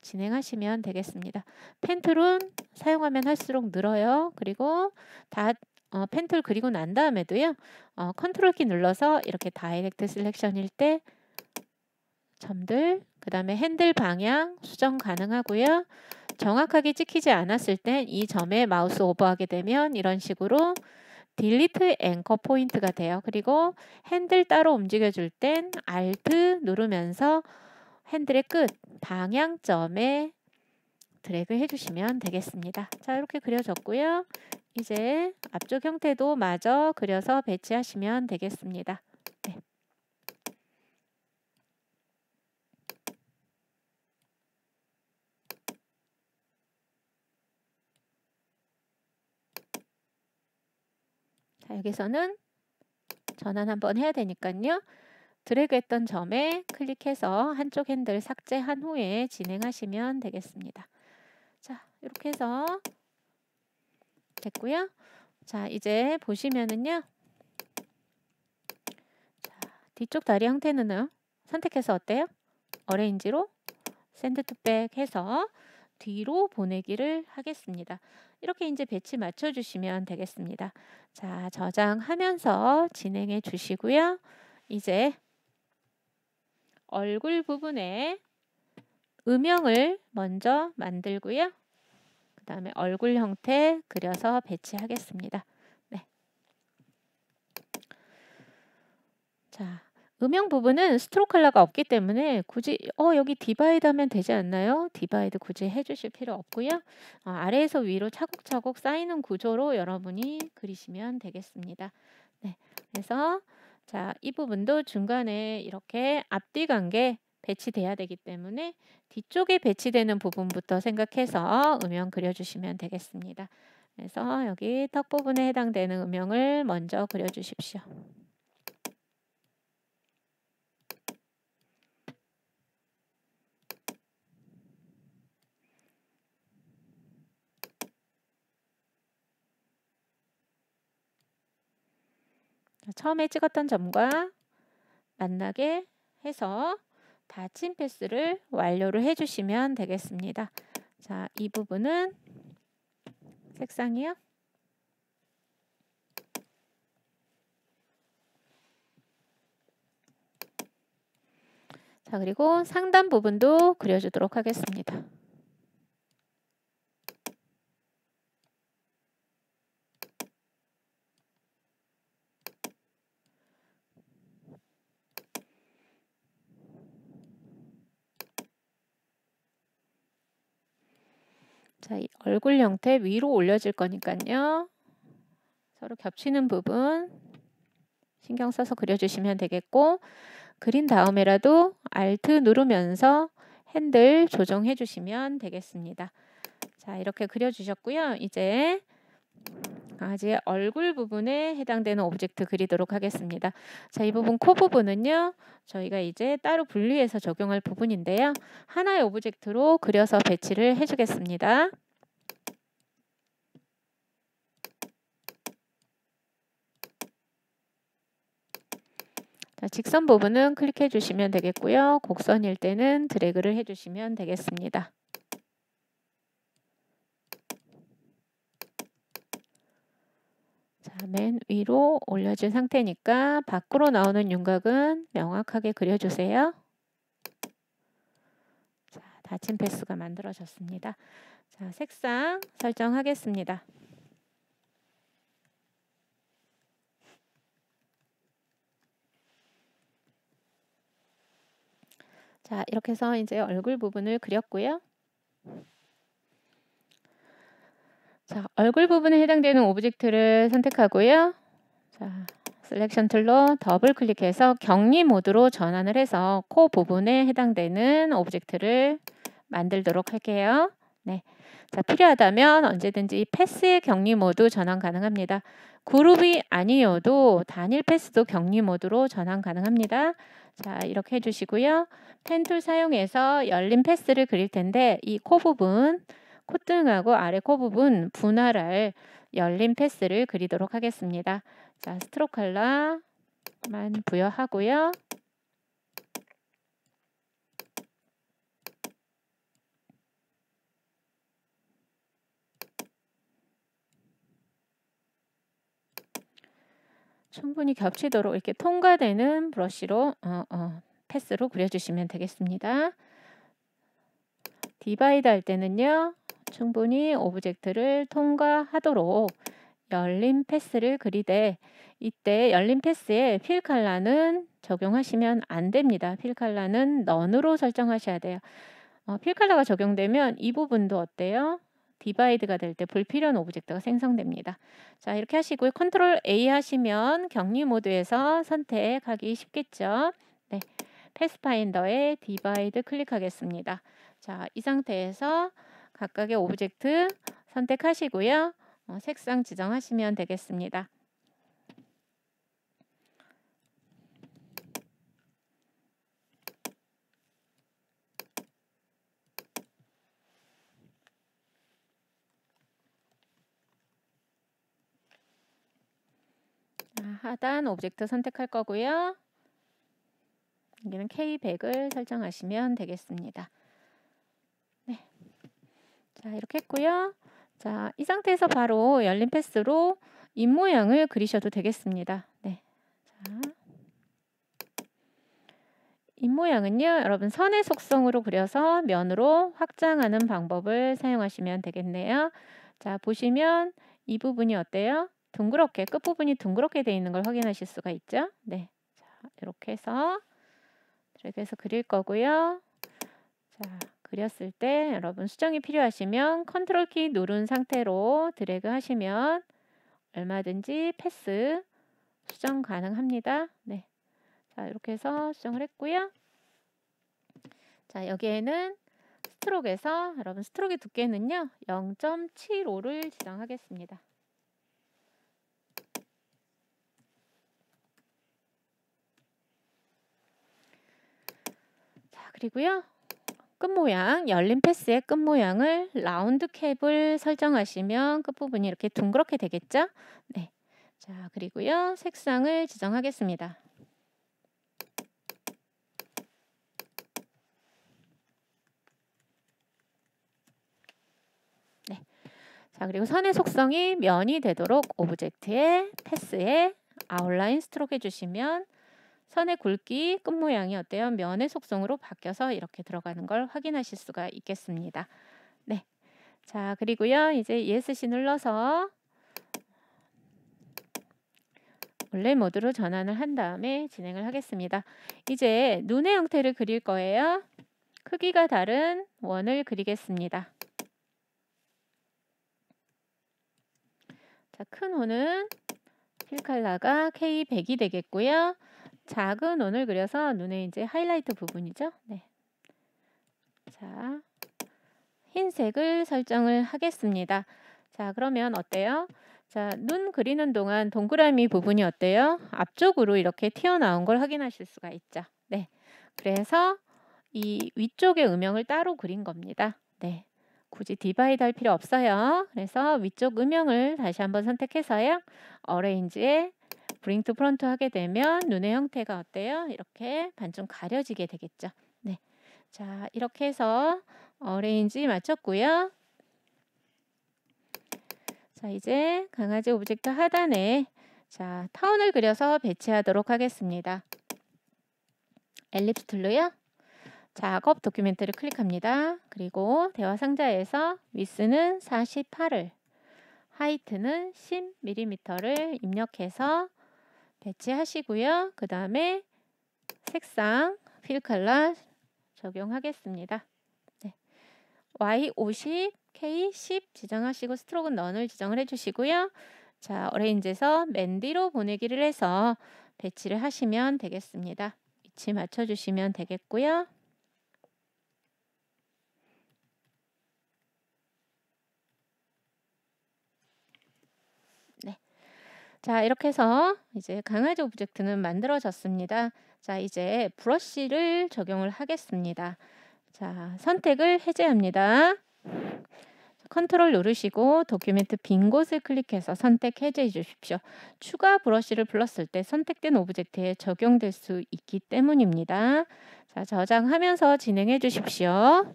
진행하시면 되겠습니다. pen tool은 사용하면 할수록 늘어요. 그리고 다 어, pen tool 그리고 난 다음에도요. 어, 컨트롤 키 눌러서 이렇게 direct selection일 때 점들 그 다음에 핸들 방향 수정 가능하고요. 정확하게 찍히지 않았을 땐 이 점에 마우스 오버하게 되면 이런 식으로 Delete Anchor Point가 돼요. 그리고 핸들 따로 움직여줄 땐 Alt 누르면서 핸들의 끝 방향점에 드래그 해주시면 되겠습니다. 자 이렇게 그려졌고요. 이제 앞쪽 형태도 마저 그려서 배치하시면 되겠습니다. 네. 자, 여기서는 전환 한번 해야 되니까요. 드래그 했던 점에 클릭해서 한쪽 핸들 삭제한 후에 진행하시면 되겠습니다. 자, 이렇게 해서 됐고요. 자, 이제 보시면은요. 자, 뒤쪽 다리 형태는요. 선택해서 어때요? Arrange로 Send to Back 해서 뒤로 보내기를 하겠습니다. 이렇게 이제 배치 맞춰주시면 되겠습니다. 자, 저장하면서 진행해 주시고요. 이제 얼굴 부분에 음영을 먼저 만들고요. 그 다음에 얼굴 형태 그려서 배치하겠습니다. 네. 자, 음영 부분은 Stroke Color가 없기 때문에 굳이 어 여기 Divide 하면 되지 않나요? Divide 굳이 해주실 필요 없고요. 어, 아래에서 위로 차곡차곡 쌓이는 구조로 여러분이 그리시면 되겠습니다. 네, 그래서 자, 이 부분도 중간에 이렇게 앞뒤 관계 배치돼야 되기 때문에 뒤쪽에 배치되는 부분부터 생각해서 음영 그려주시면 되겠습니다. 그래서 여기 턱 부분에 해당되는 음영을 먼저 그려주십시오. 처음에 찍었던 점과 만나게 해서 닫힌 패스를 완료를 해주시면 되겠습니다. 자, 이 부분은 색상이요. 자, 그리고 상단 부분도 그려주도록 하겠습니다. 자, 얼굴 형태 위로 올려질 거니까요. 서로 겹치는 부분 신경 써서 그려주시면 되겠고 그린 다음에라도 Alt 누르면서 핸들 조정해 주시면 되겠습니다. 자, 이렇게 그려주셨고요. 이제 강아지의 얼굴 부분에 해당되는 object 그리도록 하겠습니다. 자, 이 부분 코 부분은요. 저희가 이제 따로 분리해서 적용할 부분인데요. 하나의 object로 그려서 배치를 해주겠습니다. 자, 직선 부분은 클릭해 주시면 되겠고요. 곡선일 때는 드래그를 해 주시면 되겠습니다. 맨 위로 올려준 상태니까 밖으로 나오는 윤곽은 명확하게 그려주세요. 자, 닫힌 path가 만들어졌습니다. 자, 색상 설정하겠습니다. 자, 이렇게 해서 이제 얼굴 부분을 그렸고요. 자, 얼굴 부분에 해당되는 object를 선택하고요. 자, Selection Tool로 더블 클릭해서 격리 모드로 전환을 해서 코 부분에 해당되는 object를 만들도록 할게요. 네. 자, 필요하다면 언제든지 path의 격리 모드 전환 가능합니다. 그룹이 아니어도 단일 path도 격리 모드로 전환 가능합니다. 자, 이렇게 해주시고요. Pen Tool 사용해서 열린 path를 그릴 텐데 이 코 부분, 콧등하고 아래 코 부분 분할할 열린 path를 그리도록 하겠습니다. 자, Stroke Color만 부여하고요. 충분히 겹치도록 이렇게 통과되는 브러쉬로 어, 어, path로 그려주시면 되겠습니다. Divide 할 때는요. 충분히 object를 통과하도록 열린 path를 그리되 이때 열린 path에 Fill Color는 적용하시면 안 됩니다. Fill Color는 None으로 설정하셔야 돼요. 어, Fill Color가 적용되면 이 부분도 어때요? Divide가 될 때 불필요한 object가 생성됩니다. 자 이렇게 하시고요. 컨트롤 A 하시면 격리 모드에서 선택하기 쉽겠죠. 네, Pathfinder에 Divide 클릭하겠습니다. 자, 이 상태에서 각각의 object 선택하시고요. 어, 색상 지정하시면 되겠습니다. 하단 object 선택할 거고요. 여기는 K100을 설정하시면 되겠습니다. 네. 자, 이렇게 했고요. 자, 이 상태에서 바로 열린 path로 입 모양을 그리셔도 되겠습니다. 네. 자. 입 모양은요, 여러분 선의 속성으로 그려서 면으로 확장하는 방법을 사용하시면 되겠네요. 자, 보시면 이 부분이 어때요? 둥그렇게 끝부분이 둥그렇게 되어 있는 걸 확인하실 수가 있죠. 네. 자, 이렇게 해서 이렇게 해서 그릴 거고요. 자, 그렸을 때 여러분 수정이 필요하시면 컨트롤 키 누른 상태로 드래그 하시면 얼마든지 path 수정 가능합니다. 네. 자, 이렇게 해서 수정을 했고요. 자, 여기에는 스트로크에서 여러분 스트로크의 두께는요. 0.75를 지정하겠습니다. 그리고요. 끝모양, 열린 패스의 끝모양을 라운드 캡을 설정하시면 끝부분이 이렇게 둥그렇게 되겠죠? 네. 자, 그리고요. 색상을 지정하겠습니다. 네. 자, 그리고 선의 속성이 면이 되도록 Object의 Path에 Outline Stroke 해주시면 선의 굵기, 끝 모양이 어때요? 면의 속성으로 바뀌어서 이렇게 들어가는 걸 확인하실 수가 있겠습니다. 네. 자, 그리고요. 이제 ESC 눌러서 원래 모드로 전환을 한 다음에 진행을 하겠습니다. 이제 눈의 형태를 그릴 거예요. 크기가 다른 원을 그리겠습니다. 자, 큰 호는 필 칼라가 K100이 되겠고요. 작은 원을 그려서 눈에 이제 하이라이트 부분이죠. 네. 자, 흰색을 설정을 하겠습니다. 자, 그러면 어때요? 자, 눈 그리는 동안 동그라미 부분이 어때요? 앞쪽으로 이렇게 튀어나온 걸 확인하실 수가 있죠. 네. 그래서 이 위쪽의 음영을 따로 그린 겁니다. 네. 굳이 divide 할 필요 없어요. 그래서 위쪽 음영을 다시 한번 선택해서요. arrange에 bring to front 하게 되면 눈의 형태가 어때요? 이렇게 반쯤 가려지게 되겠죠. 네. 자, 이렇게 해서 arrange 마쳤고요. 자, 이제 강아지 오브젝트 하단에 자, 타원을 그려서 배치하도록 하겠습니다. ellipse tool로요. 작업 document를 클릭합니다. 그리고 대화 상자에서 위스는 48을 height는 10mm를 입력해서 배치하시고요. 그 다음에 색상 fill color 적용하겠습니다. 네. Y50, K10 지정하시고 stroke none을 지정을 해주시고요. 자, arrange에서 맨 뒤로 보내기를 해서 배치를 하시면 되겠습니다. 위치 맞춰주시면 되겠고요. 자, 이렇게 해서 이제 강아지 오브젝트는 만들어졌습니다. 자, 이제 브러쉬를 적용을 하겠습니다. 자, 선택을 해제합니다. 컨트롤 누르시고 document 빈 곳을 클릭해서 선택 해제해 주십시오. 추가 브러쉬를 불렀을 때 선택된 오브젝트에 적용될 수 있기 때문입니다. 자, 저장하면서 진행해 주십시오.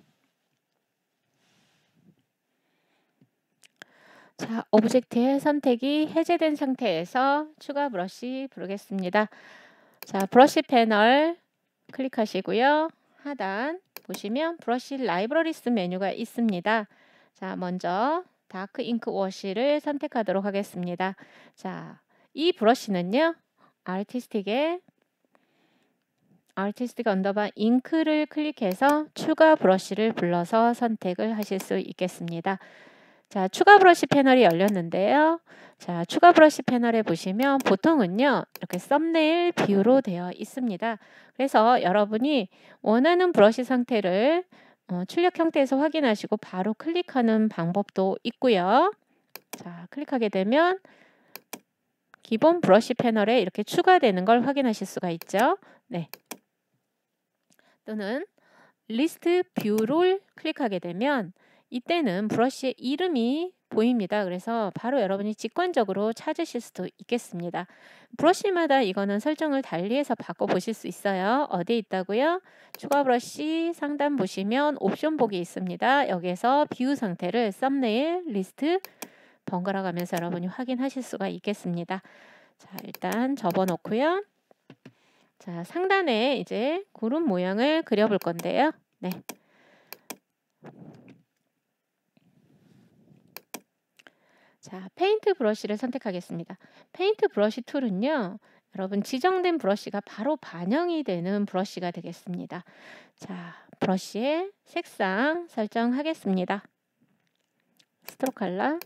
자, 오브젝트의 선택이 해제된 상태에서 추가 브러쉬 부르겠습니다. 자, 브러쉬 패널 클릭하시고요. 하단 보시면 brush libraries menu가 있습니다. 자, 먼저 dark ink wash를 선택하도록 하겠습니다. 자, 이 브러쉬는요. artistic에 artistic 언더바 ink를 클릭해서 추가 브러쉬를 불러서 선택을 하실 수 있겠습니다. 자, 추가 브러쉬 패널이 열렸는데요. 자, 추가 브러쉬 패널에 보시면 보통은요. 이렇게 thumbnail view로 되어 있습니다. 그래서 여러분이 원하는 브러쉬 상태를 어, 출력 형태에서 확인하시고 바로 클릭하는 방법도 있고요. 자, 클릭하게 되면 기본 브러쉬 패널에 이렇게 추가되는 걸 확인하실 수가 있죠. 네. 또는 list view를 클릭하게 되면 이때는 브러쉬의 이름이 보입니다. 그래서 바로 여러분이 직관적으로 찾으실 수도 있겠습니다. 브러쉬마다 이거는 설정을 달리해서 바꿔 보실 수 있어요. 어디에 있다고요? 추가 브러쉬 상단 보시면 옵션 보기 있습니다. 여기에서 view 상태를 썸네일, 리스트 번갈아 가면서 여러분이 확인하실 수가 있겠습니다. 자, 일단 접어 놓고요. 자, 상단에 이제 구름 모양을 그려 볼 건데요. 네. 자, paint brush를 선택하겠습니다. paint brush tool은요. 여러분 지정된 브러쉬가 바로 반영이 되는 브러쉬가 되겠습니다. 자, 브러쉬의 색상 설정하겠습니다. stroke color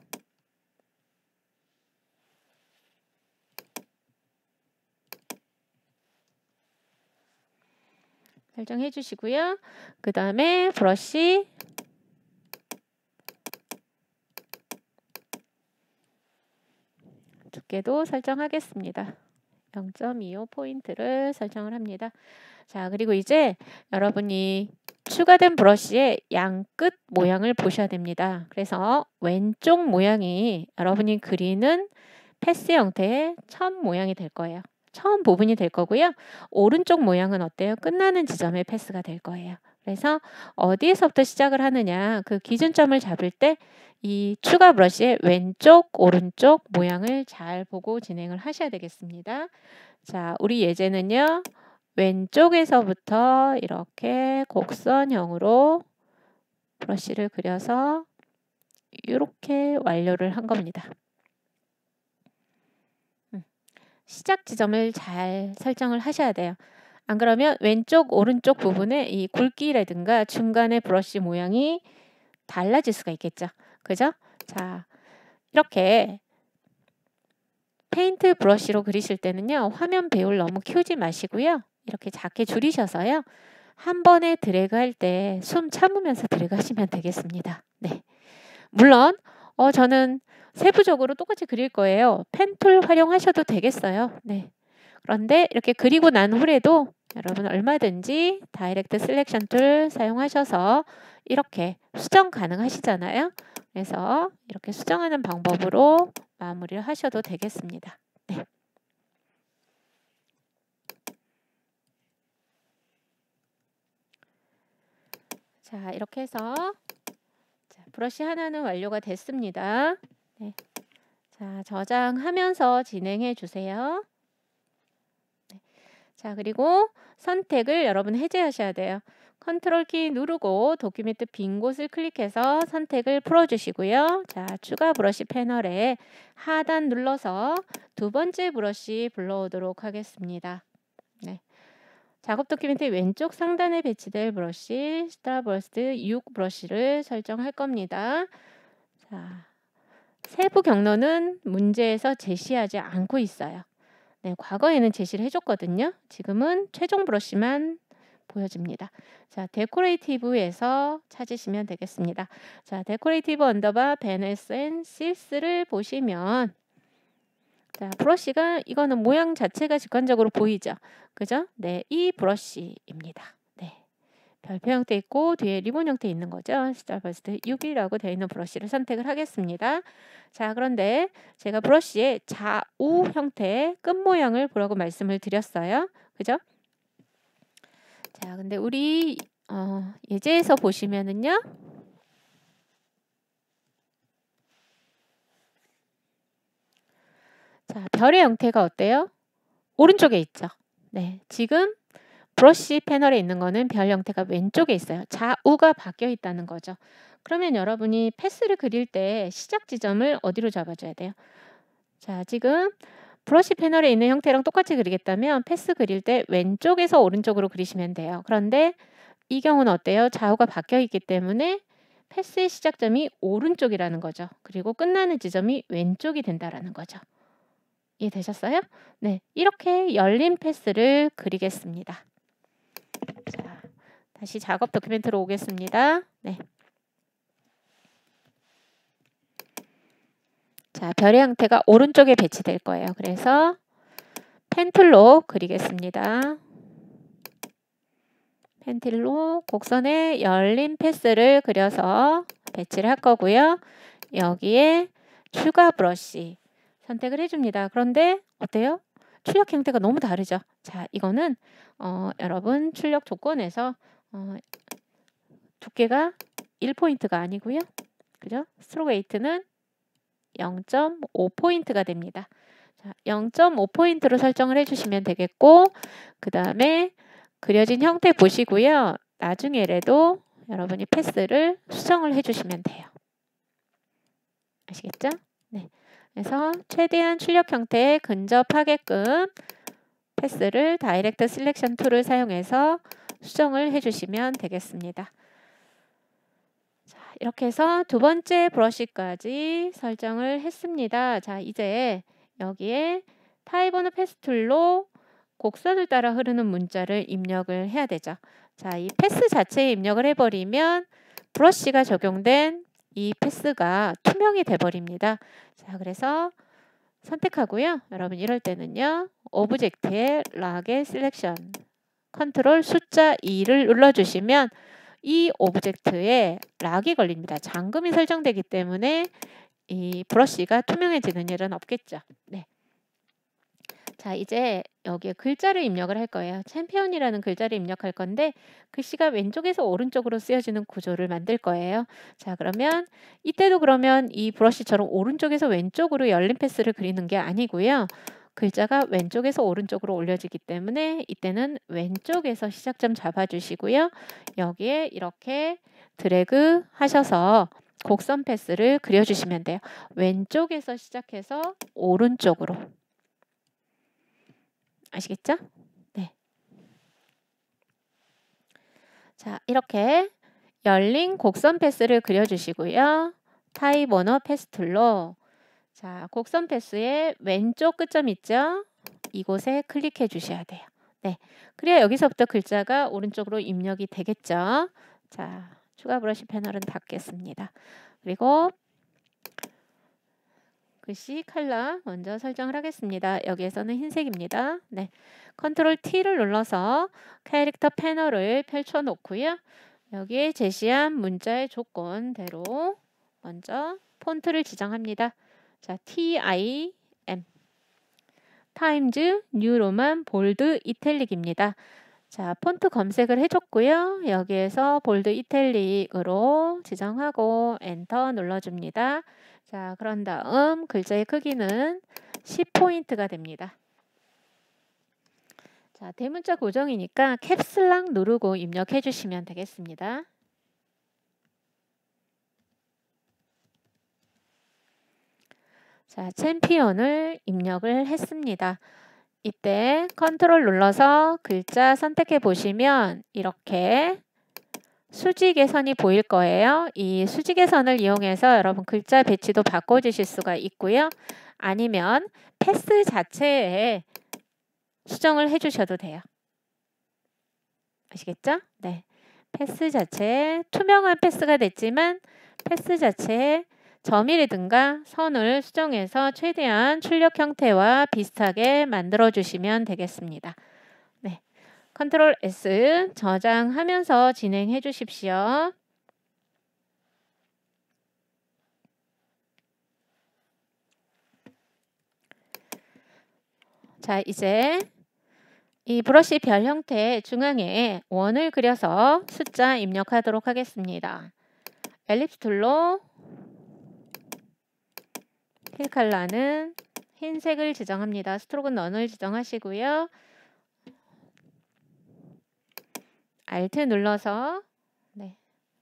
설정해 주시고요. 그 다음에 브러쉬 두께도 설정하겠습니다. 0.25 포인트를 설정을 합니다. 자, 그리고 이제 여러분이 추가된 브러쉬의 양끝 모양을 보셔야 됩니다. 그래서 왼쪽 모양이 여러분이 그리는 패스 형태의 첫 모양이 될 거예요. 처음 부분이 될 거고요. 오른쪽 모양은 어때요? 끝나는 지점의 패스가 될 거예요. 그래서 어디에서부터 시작을 하느냐 그 기준점을 잡을 때 이 추가 브러쉬의 왼쪽 오른쪽 모양을 잘 보고 진행을 하셔야 되겠습니다. 자 우리 예제는요. 왼쪽에서부터 이렇게 곡선형으로 브러쉬를 그려서 이렇게 완료를 한 겁니다. 음, 시작 지점을 잘 설정을 하셔야 돼요. 안 그러면 왼쪽 오른쪽 부분에 이 굵기라든가 중간에 브러쉬 모양이 달라질 수가 있겠죠. 그죠? 자, 이렇게 paint brush로 그리실 때는요. 화면 배율을 너무 키우지 마시고요. 이렇게 작게 줄이셔서요. 한 번에 드래그 할 때 숨 참으면서 드래그 하시면 되겠습니다. 네. 물론 어 저는 세부적으로 똑같이 그릴 거예요. pen tool 활용하셔도 되겠어요. 네. 그런데 이렇게 그리고 난 후에도 여러분 얼마든지 direct selection tool 사용하셔서 이렇게 수정 가능하시잖아요. 그래서 이렇게 수정하는 방법으로 마무리를 하셔도 되겠습니다. 네. 자, 이렇게 해서 자, 브러쉬 하나는 완료가 됐습니다. 네. 자, 저장하면서 진행해 주세요. 네. 자, 그리고 선택을 여러분 해제하셔야 돼요. 컨트롤 키 누르고 document 빈 곳을 클릭해서 선택을 풀어주시고요. 자, 추가 브러쉬 패널에 하단 눌러서 두 번째 브러쉬 불러오도록 하겠습니다. 네. 작업 document 왼쪽 상단에 배치될 브러쉬 starburst 6 브러쉬를 설정할 겁니다. 자, 세부 경로는 문제에서 제시하지 않고 있어요. 네, 과거에는 제시를 해줬거든요. 지금은 최종 브러쉬만 보여집니다. 자, decorative에서 찾으시면 되겠습니다. 자, decorative 언더바 banners and seals를 보시면 자, 브러쉬가 이거는 모양 자체가 직관적으로 보이죠. 그죠? 네, 이 브러쉬입니다. 네. 별표 형태 있고 뒤에 리본 형태 있는 거죠. starburst 6이라고 되어 있는 브러쉬를 선택을 하겠습니다. 자, 그런데 제가 브러쉬의 좌우 형태 끝 모양을 보라고 말씀을 드렸어요. 그죠? 자, 근데 우리 어, 예제에서 보시면은요. 자, 별의 형태가 어때요? 오른쪽에 있죠. 네, 지금 브러쉬 패널에 있는 거는 별 형태가 왼쪽에 있어요. 좌우가 바뀌어 있다는 거죠. 그러면 여러분이 패스를 그릴 때 시작 지점을 어디로 잡아줘야 돼요? 자, 지금 브러쉬 패널에 있는 형태랑 똑같이 그리겠다면 패스 그릴 때 왼쪽에서 오른쪽으로 그리시면 돼요. 그런데 이 경우는 어때요? 좌우가 바뀌어 있기 때문에 패스의 시작점이 오른쪽이라는 거죠. 그리고 끝나는 지점이 왼쪽이 된다라는 거죠. 이해되셨어요? 네, 이렇게 열린 패스를 그리겠습니다. 자, 다시 작업 도큐멘트로 오겠습니다. 네. 자, 별의 형태가 오른쪽에 배치될 거예요. 그래서 펜툴로 그리겠습니다. 펜틀로 곡선에 열린 패스를 그려서 배치를 할 거고요. 여기에 추가 브러쉬 선택을 해줍니다. 그런데 어때요? 출력 형태가 너무 다르죠. 자, 이거는 어, 여러분 출력 조건에서 어, 두께가 1포인트가 아니고요. 그죠? stroke weight는 0.5포인트가 됩니다. 자, 0.5포인트로 설정을 해주시면 되겠고 그 다음에 그려진 형태 보시고요. 나중에라도 여러분이 패스를 수정을 해주시면 돼요. 아시겠죠? 네. 그래서 최대한 출력 형태에 근접하게끔 패스를 Direct Selection Tool을 사용해서 수정을 해주시면 되겠습니다. 이렇게 해서 두 번째 브러쉬까지 설정을 했습니다. 자, 이제 여기에 on a Path Tool로 곡선을 따라 흐르는 문자를 입력을 해야 되죠. 자, 이 패스 자체에 입력을 해버리면 브러쉬가 적용된 이 패스가 투명이 돼버립니다. 자, 그래서 선택하고요. 여러분 이럴 때는요. Object의 Lock의 Selection 컨트롤 숫자 2를 눌러주시면 이 object에 lock이 걸립니다. 잠금이 설정되기 때문에 이 브러쉬가 투명해지는 일은 없겠죠. 네. 자 이제 여기에 글자를 입력을 할 거예요. 챔피언이라는 글자를 입력할 건데 글씨가 왼쪽에서 오른쪽으로 쓰여지는 구조를 만들 거예요. 자 그러면 이때도 그러면 이 브러쉬처럼 오른쪽에서 왼쪽으로 열린 패스를 그리는 게 아니고요. 글자가 왼쪽에서 오른쪽으로 올려지기 때문에 이때는 왼쪽에서 시작점 잡아주시고요. 여기에 이렇게 드래그 하셔서 곡선 패스를 그려주시면 돼요. 왼쪽에서 시작해서 오른쪽으로. 아시겠죠? 네. 자, 이렇게 열린 곡선 패스를 그려주시고요. Type on a Path Tool로 자, 곡선 패스의 왼쪽 끝점 있죠? 이곳에 클릭해 주셔야 돼요. 네. 그래야 여기서부터 글자가 오른쪽으로 입력이 되겠죠. 자, 추가 브러쉬 패널은 닫겠습니다. 그리고 글씨 컬러 먼저 설정을 하겠습니다. 여기에서는 흰색입니다. 네. Ctrl T를 눌러서 캐릭터 패널을 펼쳐 놓고요. 여기에 제시한 문자의 조건대로 먼저 폰트를 지정합니다. 자, TIM Times New Roman Bold Italic입니다. 자, 폰트 검색을 해줬고요. 여기에서 Bold Italic으로 지정하고 엔터 눌러줍니다. 자, 그런 다음 글자의 크기는 10포인트가 됩니다. 자, 대문자 고정이니까 캡슬락 누르고 입력해 주시면 되겠습니다. 자, 챔피언을 입력을 했습니다. 이때 컨트롤 눌러서 글자 선택해 보시면 이렇게 수직의 선이 보일 거예요. 이 수직의 선을 이용해서 여러분 글자 배치도 바꿔주실 수가 있고요. 아니면 패스 자체에 수정을 해주셔도 돼요. 아시겠죠? 네. 패스 자체에 투명한 패스가 됐지만 패스 자체에 점이라든가 선을 수정해서 최대한 출력 형태와 비슷하게 만들어 주시면 되겠습니다. 네. Ctrl S 저장하면서 진행해 주십시오. 자, 이제 이 브러쉬 별 형태 중앙에 원을 그려서 숫자 입력하도록 하겠습니다. Ellipse Tool로 Fill Color는 흰색을 지정합니다. Stroke None을 지정하시고요. Alt 눌러서 네,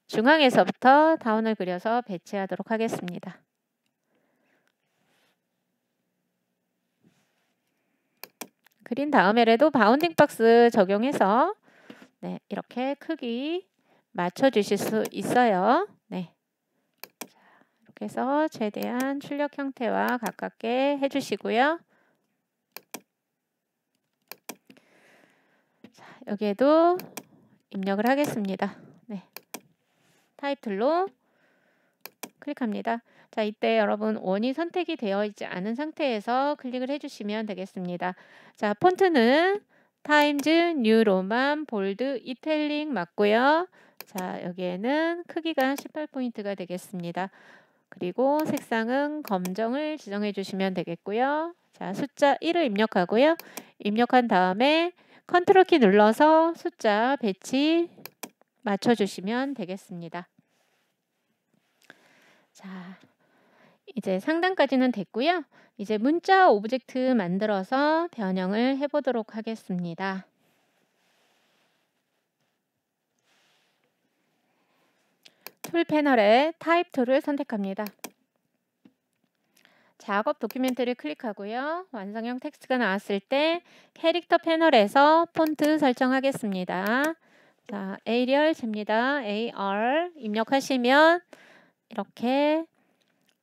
중앙에서부터 타원을 그려서 배치하도록 하겠습니다. 그린 다음에라도 Bounding Box 적용해서 네, 이렇게 크기 맞춰 주실 수 있어요. 네. 그래서 최대한 출력 형태와 가깝게 해주시고요. 자, 여기에도 입력을 하겠습니다. 네. 타이틀로 클릭합니다. 자, 이때 여러분 원이 선택이 되어 있지 않은 상태에서 클릭을 해주시면 되겠습니다. 자, 폰트는 Times, New Roman, Bold, Italic 맞고요. 자, 여기에는 크기가 18포인트가 되겠습니다. 그리고 색상은 검정을 지정해 주시면 되겠고요. 자, 숫자 1을 입력하고요. 입력한 다음에 Ctrl 키 눌러서 숫자 배치 맞춰 주시면 되겠습니다. 자, 이제 상단까지는 됐고요. 이제 문자 object 만들어서 변형을 해보도록 하겠습니다. Tool 패널에 Type Tool을 선택합니다. 작업 document를 클릭하고요. 완성형 텍스트가 나왔을 때 캐릭터 패널에서 폰트 설정하겠습니다. 자, Arial 쳅니다. AR 입력하시면 이렇게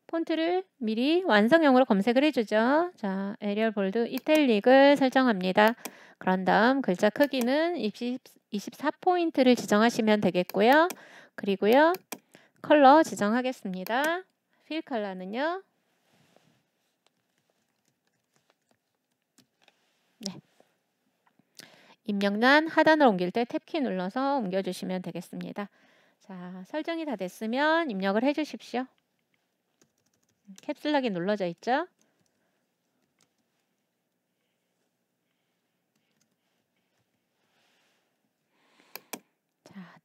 폰트를 미리 완성형으로 검색을 해주죠. 자, Arial Bold Italic을 설정합니다. 그런 다음 글자 크기는 20, 24포인트를 지정하시면 되겠고요. 그리고요. 컬러 지정하겠습니다. 필 컬러는요. 네. 입력란 하단을 옮길 때 탭키 눌러서 옮겨주시면 되겠습니다. 자, 설정이 다 됐으면 입력을 해주십시오. 캡슐락이 눌러져 있죠?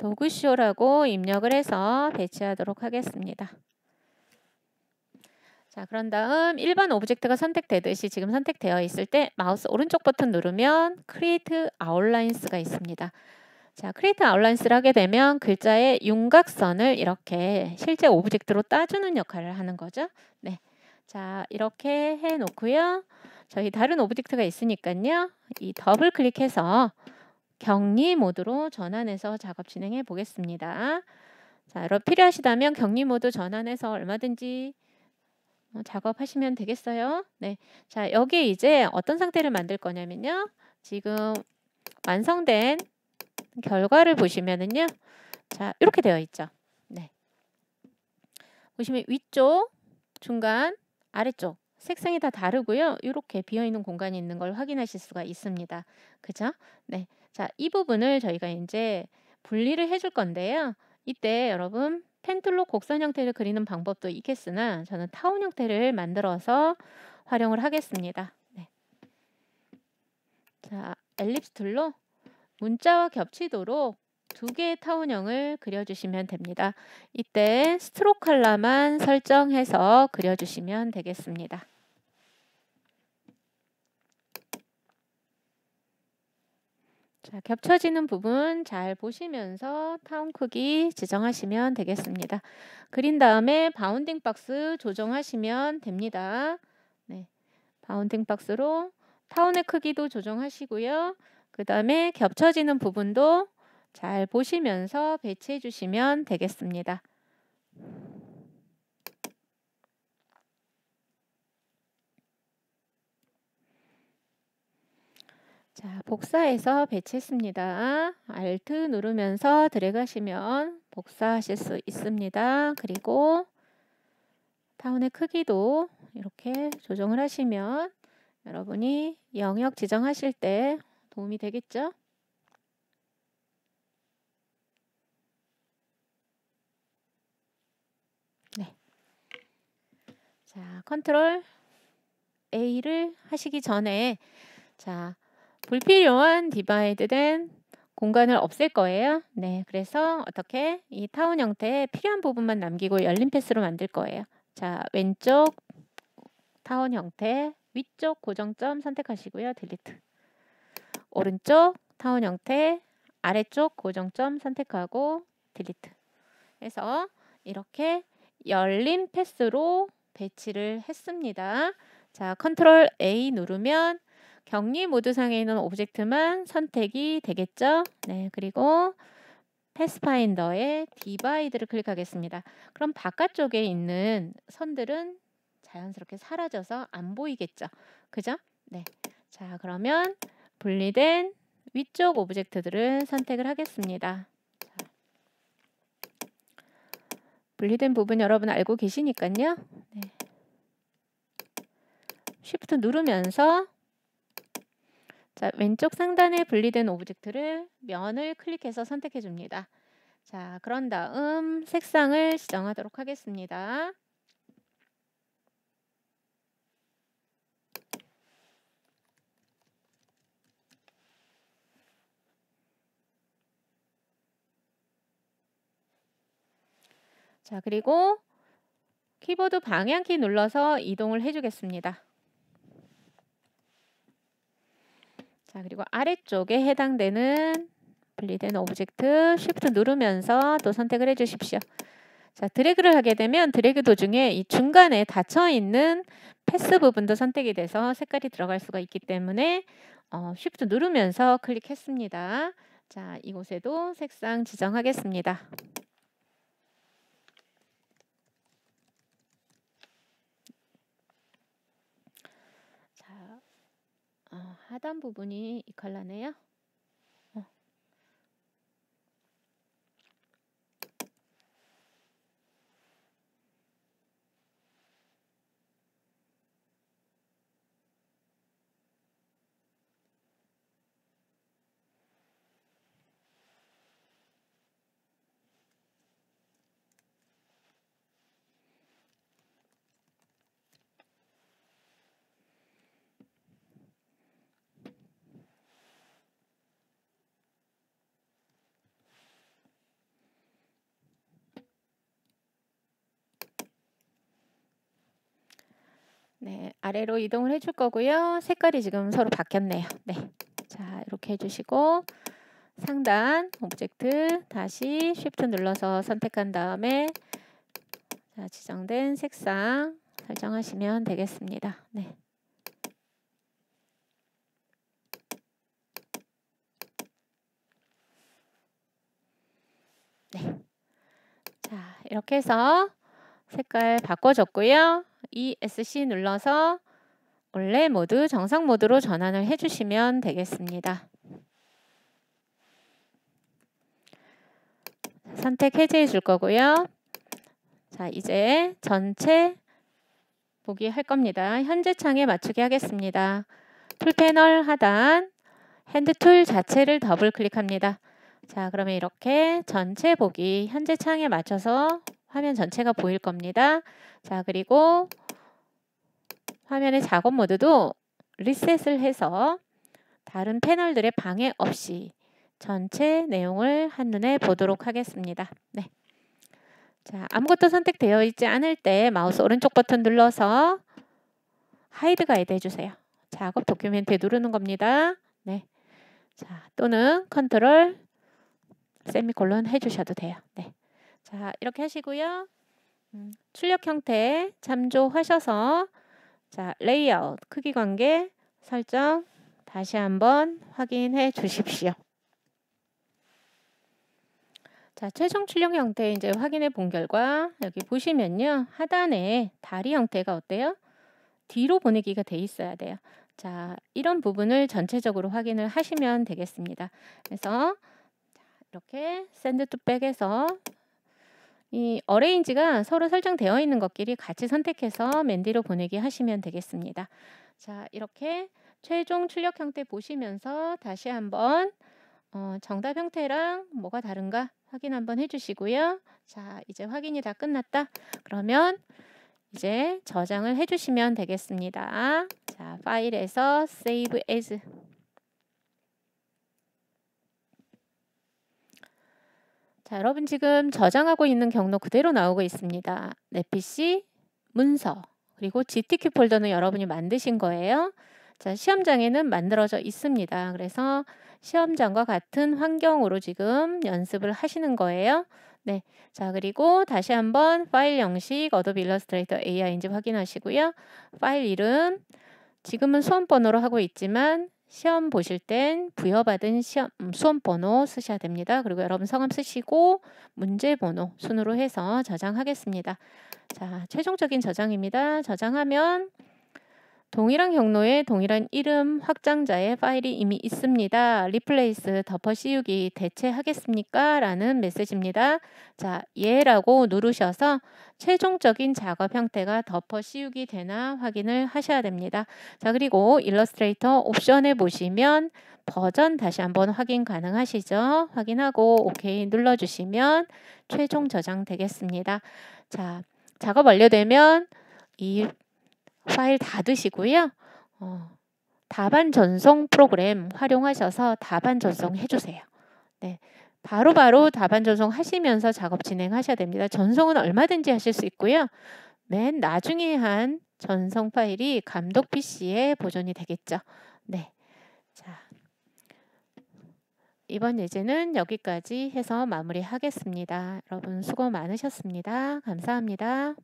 Dog Show라고 입력을 해서 배치하도록 하겠습니다. 자, 그런 다음 1번 object가 선택되듯이 지금 선택되어 있을 때 마우스 오른쪽 버튼 누르면 Create Outlines가 있습니다. 자, Create Outlines를 하게 되면 글자의 윤곽선을 이렇게 실제 object로 따주는 역할을 하는 거죠. 네. 자, 이렇게 해 놓고요. 저희 다른 object가 있으니까요. 이 더블 클릭해서 격리 모드로 전환해서 작업 진행해 보겠습니다. 자, 여러분 필요하시다면 격리 모드 전환해서 얼마든지 어, 작업하시면 되겠어요. 네. 자, 여기 이제 어떤 상태를 만들 거냐면요. 지금 완성된 결과를 보시면은요. 자, 이렇게 되어 있죠. 네. 보시면 위쪽, 중간, 아래쪽 색상이 다 다르고요. 이렇게 비어 있는 공간이 있는 걸 확인하실 수가 있습니다. 그죠? 네. 자, 이 부분을 저희가 이제 분리를 해줄 건데요. 이때 여러분 Pen Tool로 곡선 형태를 그리는 방법도 있겠으나 저는 타원 형태를 만들어서 활용을 하겠습니다. 네. 자, Ellipse Tool로 문자와 겹치도록 두 개의 타원형을 그려주시면 됩니다. 이때 Stroke Color만 설정해서 그려주시면 되겠습니다. 자, 겹쳐지는 부분 잘 보시면서 타원 크기 지정하시면 되겠습니다. 그린 다음에 Bounding Box 조정하시면 됩니다. 네, Bounding Box로 타원의 크기도 조정하시고요. 그 다음에 겹쳐지는 부분도 잘 보시면서 배치해 주시면 되겠습니다. 자, 복사해서 배치했습니다. Alt 누르면서 드래그 하시면 복사하실 수 있습니다. 그리고 타운의 크기도 이렇게 조정을 하시면 여러분이 영역 지정하실 때 도움이 되겠죠? 네. 자, Control A를 하시기 전에 자, 불필요한 Divide된 공간을 없앨 거예요. 네, 그래서 어떻게 이 타원 형태의 필요한 부분만 남기고 열린 path로 만들 거예요. 자, 왼쪽 타원 형태, 위쪽 고정점 선택하시고요. Delete. 오른쪽 타원 형태, 아래쪽 고정점 선택하고 Delete. 해서 이렇게 열린 path로 배치를 했습니다. 자, Control A 누르면 격리 모드상에 있는 object만 선택이 되겠죠. 네, 그리고 Pathfinder에 Divide를 클릭하겠습니다. 그럼 바깥쪽에 있는 선들은 자연스럽게 사라져서 안 보이겠죠. 그죠? 네. 자, 그러면 분리된 위쪽 object들을 선택을 하겠습니다. 자, 분리된 부분 여러분 알고 계시니까요. 네. Shift 누르면서 자, 왼쪽 상단에 분리된 object를 면을 클릭해서 선택해 줍니다. 자, 그런 다음 색상을 지정하도록 하겠습니다. 자, 그리고 키보드 방향키 눌러서 이동을 해주겠습니다. 자, 그리고 아래쪽에 해당되는 분리된 object Shift 누르면서 또 선택을 해 주십시오. 자, 드래그를 하게 되면 드래그 도중에 이 중간에 닫혀 있는 path 부분도 선택이 돼서 색깔이 들어갈 수가 있기 때문에 어, Shift 누르면서 클릭했습니다. 자, 이곳에도 색상 지정하겠습니다. 하단 부분이 이 컬러네요. 네, 아래로 이동을 해줄 거고요. 색깔이 지금 서로 바뀌었네요. 네, 자 이렇게 해주시고 상단 object 다시 Shift 눌러서 선택한 다음에 자, 지정된 색상 설정하시면 되겠습니다. 네. 네. 자, 이렇게 해서 색깔 바꿔줬고요. ESC 눌러서 원래 모드 정상 모드로 전환을 해주시면 되겠습니다. 선택 해제해 줄 거고요. 자, 이제 전체 보기 할 겁니다. 현재 창에 맞추게 하겠습니다. Tool 패널 하단 Hand Tool 자체를 더블 클릭합니다. 자, 그러면 이렇게 전체 보기 현재 창에 맞춰서 화면 전체가 보일 겁니다. 자, 그리고 화면의 작업 모드도 리셋을 해서 다른 패널들의 방해 없이 전체 내용을 한눈에 보도록 하겠습니다. 네. 자, 아무것도 선택되어 있지 않을 때 마우스 오른쪽 버튼 눌러서 Hide Guide 해주세요. 작업 document에 누르는 겁니다. 네. 자, 또는 컨트롤 세미콜론 해주셔도 돼요. 네. 자, 이렇게 하시고요. 음, 출력 형태 참조하셔서 자, 레이아웃 크기 관계 설정 다시 한번 확인해 주십시오. 자, 최종 출력 형태 이제 확인해 본 결과 여기 보시면요. 하단에 다리 형태가 어때요? 뒤로 보내기가 돼 있어야 돼요. 자, 이런 부분을 전체적으로 확인을 하시면 되겠습니다. 그래서 이렇게 Send to Back에서 이 Arrange가 서로 설정되어 있는 것끼리 같이 선택해서 맨 뒤로 보내기 하시면 되겠습니다. 자, 이렇게 최종 출력 형태 보시면서 다시 한번 어, 정답 형태랑 뭐가 다른가 확인 한번 해주시고요. 자, 이제 확인이 다 끝났다. 그러면 이제 저장을 해주시면 되겠습니다. 자, 파일에서 Save As 자, 여러분 지금 저장하고 있는 경로 그대로 나오고 있습니다. 내 PC, 문서, 그리고 GTQ 폴더는 여러분이 만드신 거예요. 자, 시험장에는 만들어져 있습니다. 그래서 시험장과 같은 환경으로 지금 연습을 하시는 거예요. 네. 자, 그리고 다시 한번 파일 형식 Adobe Illustrator AI인지 확인하시고요. 파일 이름 지금은 수험 번호로 하고 있지만 시험 보실 땐 부여받은 시험 음, 수험 번호 쓰셔야 됩니다. 그리고 여러분 성함 쓰시고 문제 번호 순으로 해서 저장하겠습니다. 자, 최종적인 저장입니다. 저장하면 동일한 경로에 동일한 이름 확장자의 파일이 이미 있습니다. Replace 덮어 씌우기 대체하겠습니까? 라는 메시지입니다. 자, 예라고 누르셔서 최종적인 작업 형태가 덮어 씌우기 되나 확인을 하셔야 됩니다. 자, 그리고 Illustrator 옵션에 보시면 버전 다시 한번 확인 가능하시죠? 확인하고 OK 눌러주시면 최종 저장 되겠습니다. 자, 작업 완료되면 이 파일 닫으시고요. 어, 답안 전송 프로그램 활용하셔서 답안 전송 해주세요. 네. 바로바로 바로 답안 전송 하시면서 작업 진행하셔야 됩니다. 전송은 얼마든지 하실 수 있고요. 맨 나중에 한 전송 파일이 감독 PC에 보존이 되겠죠. 네. 자. 이번 예제는 여기까지 해서 마무리하겠습니다. 여러분 수고 많으셨습니다. 감사합니다.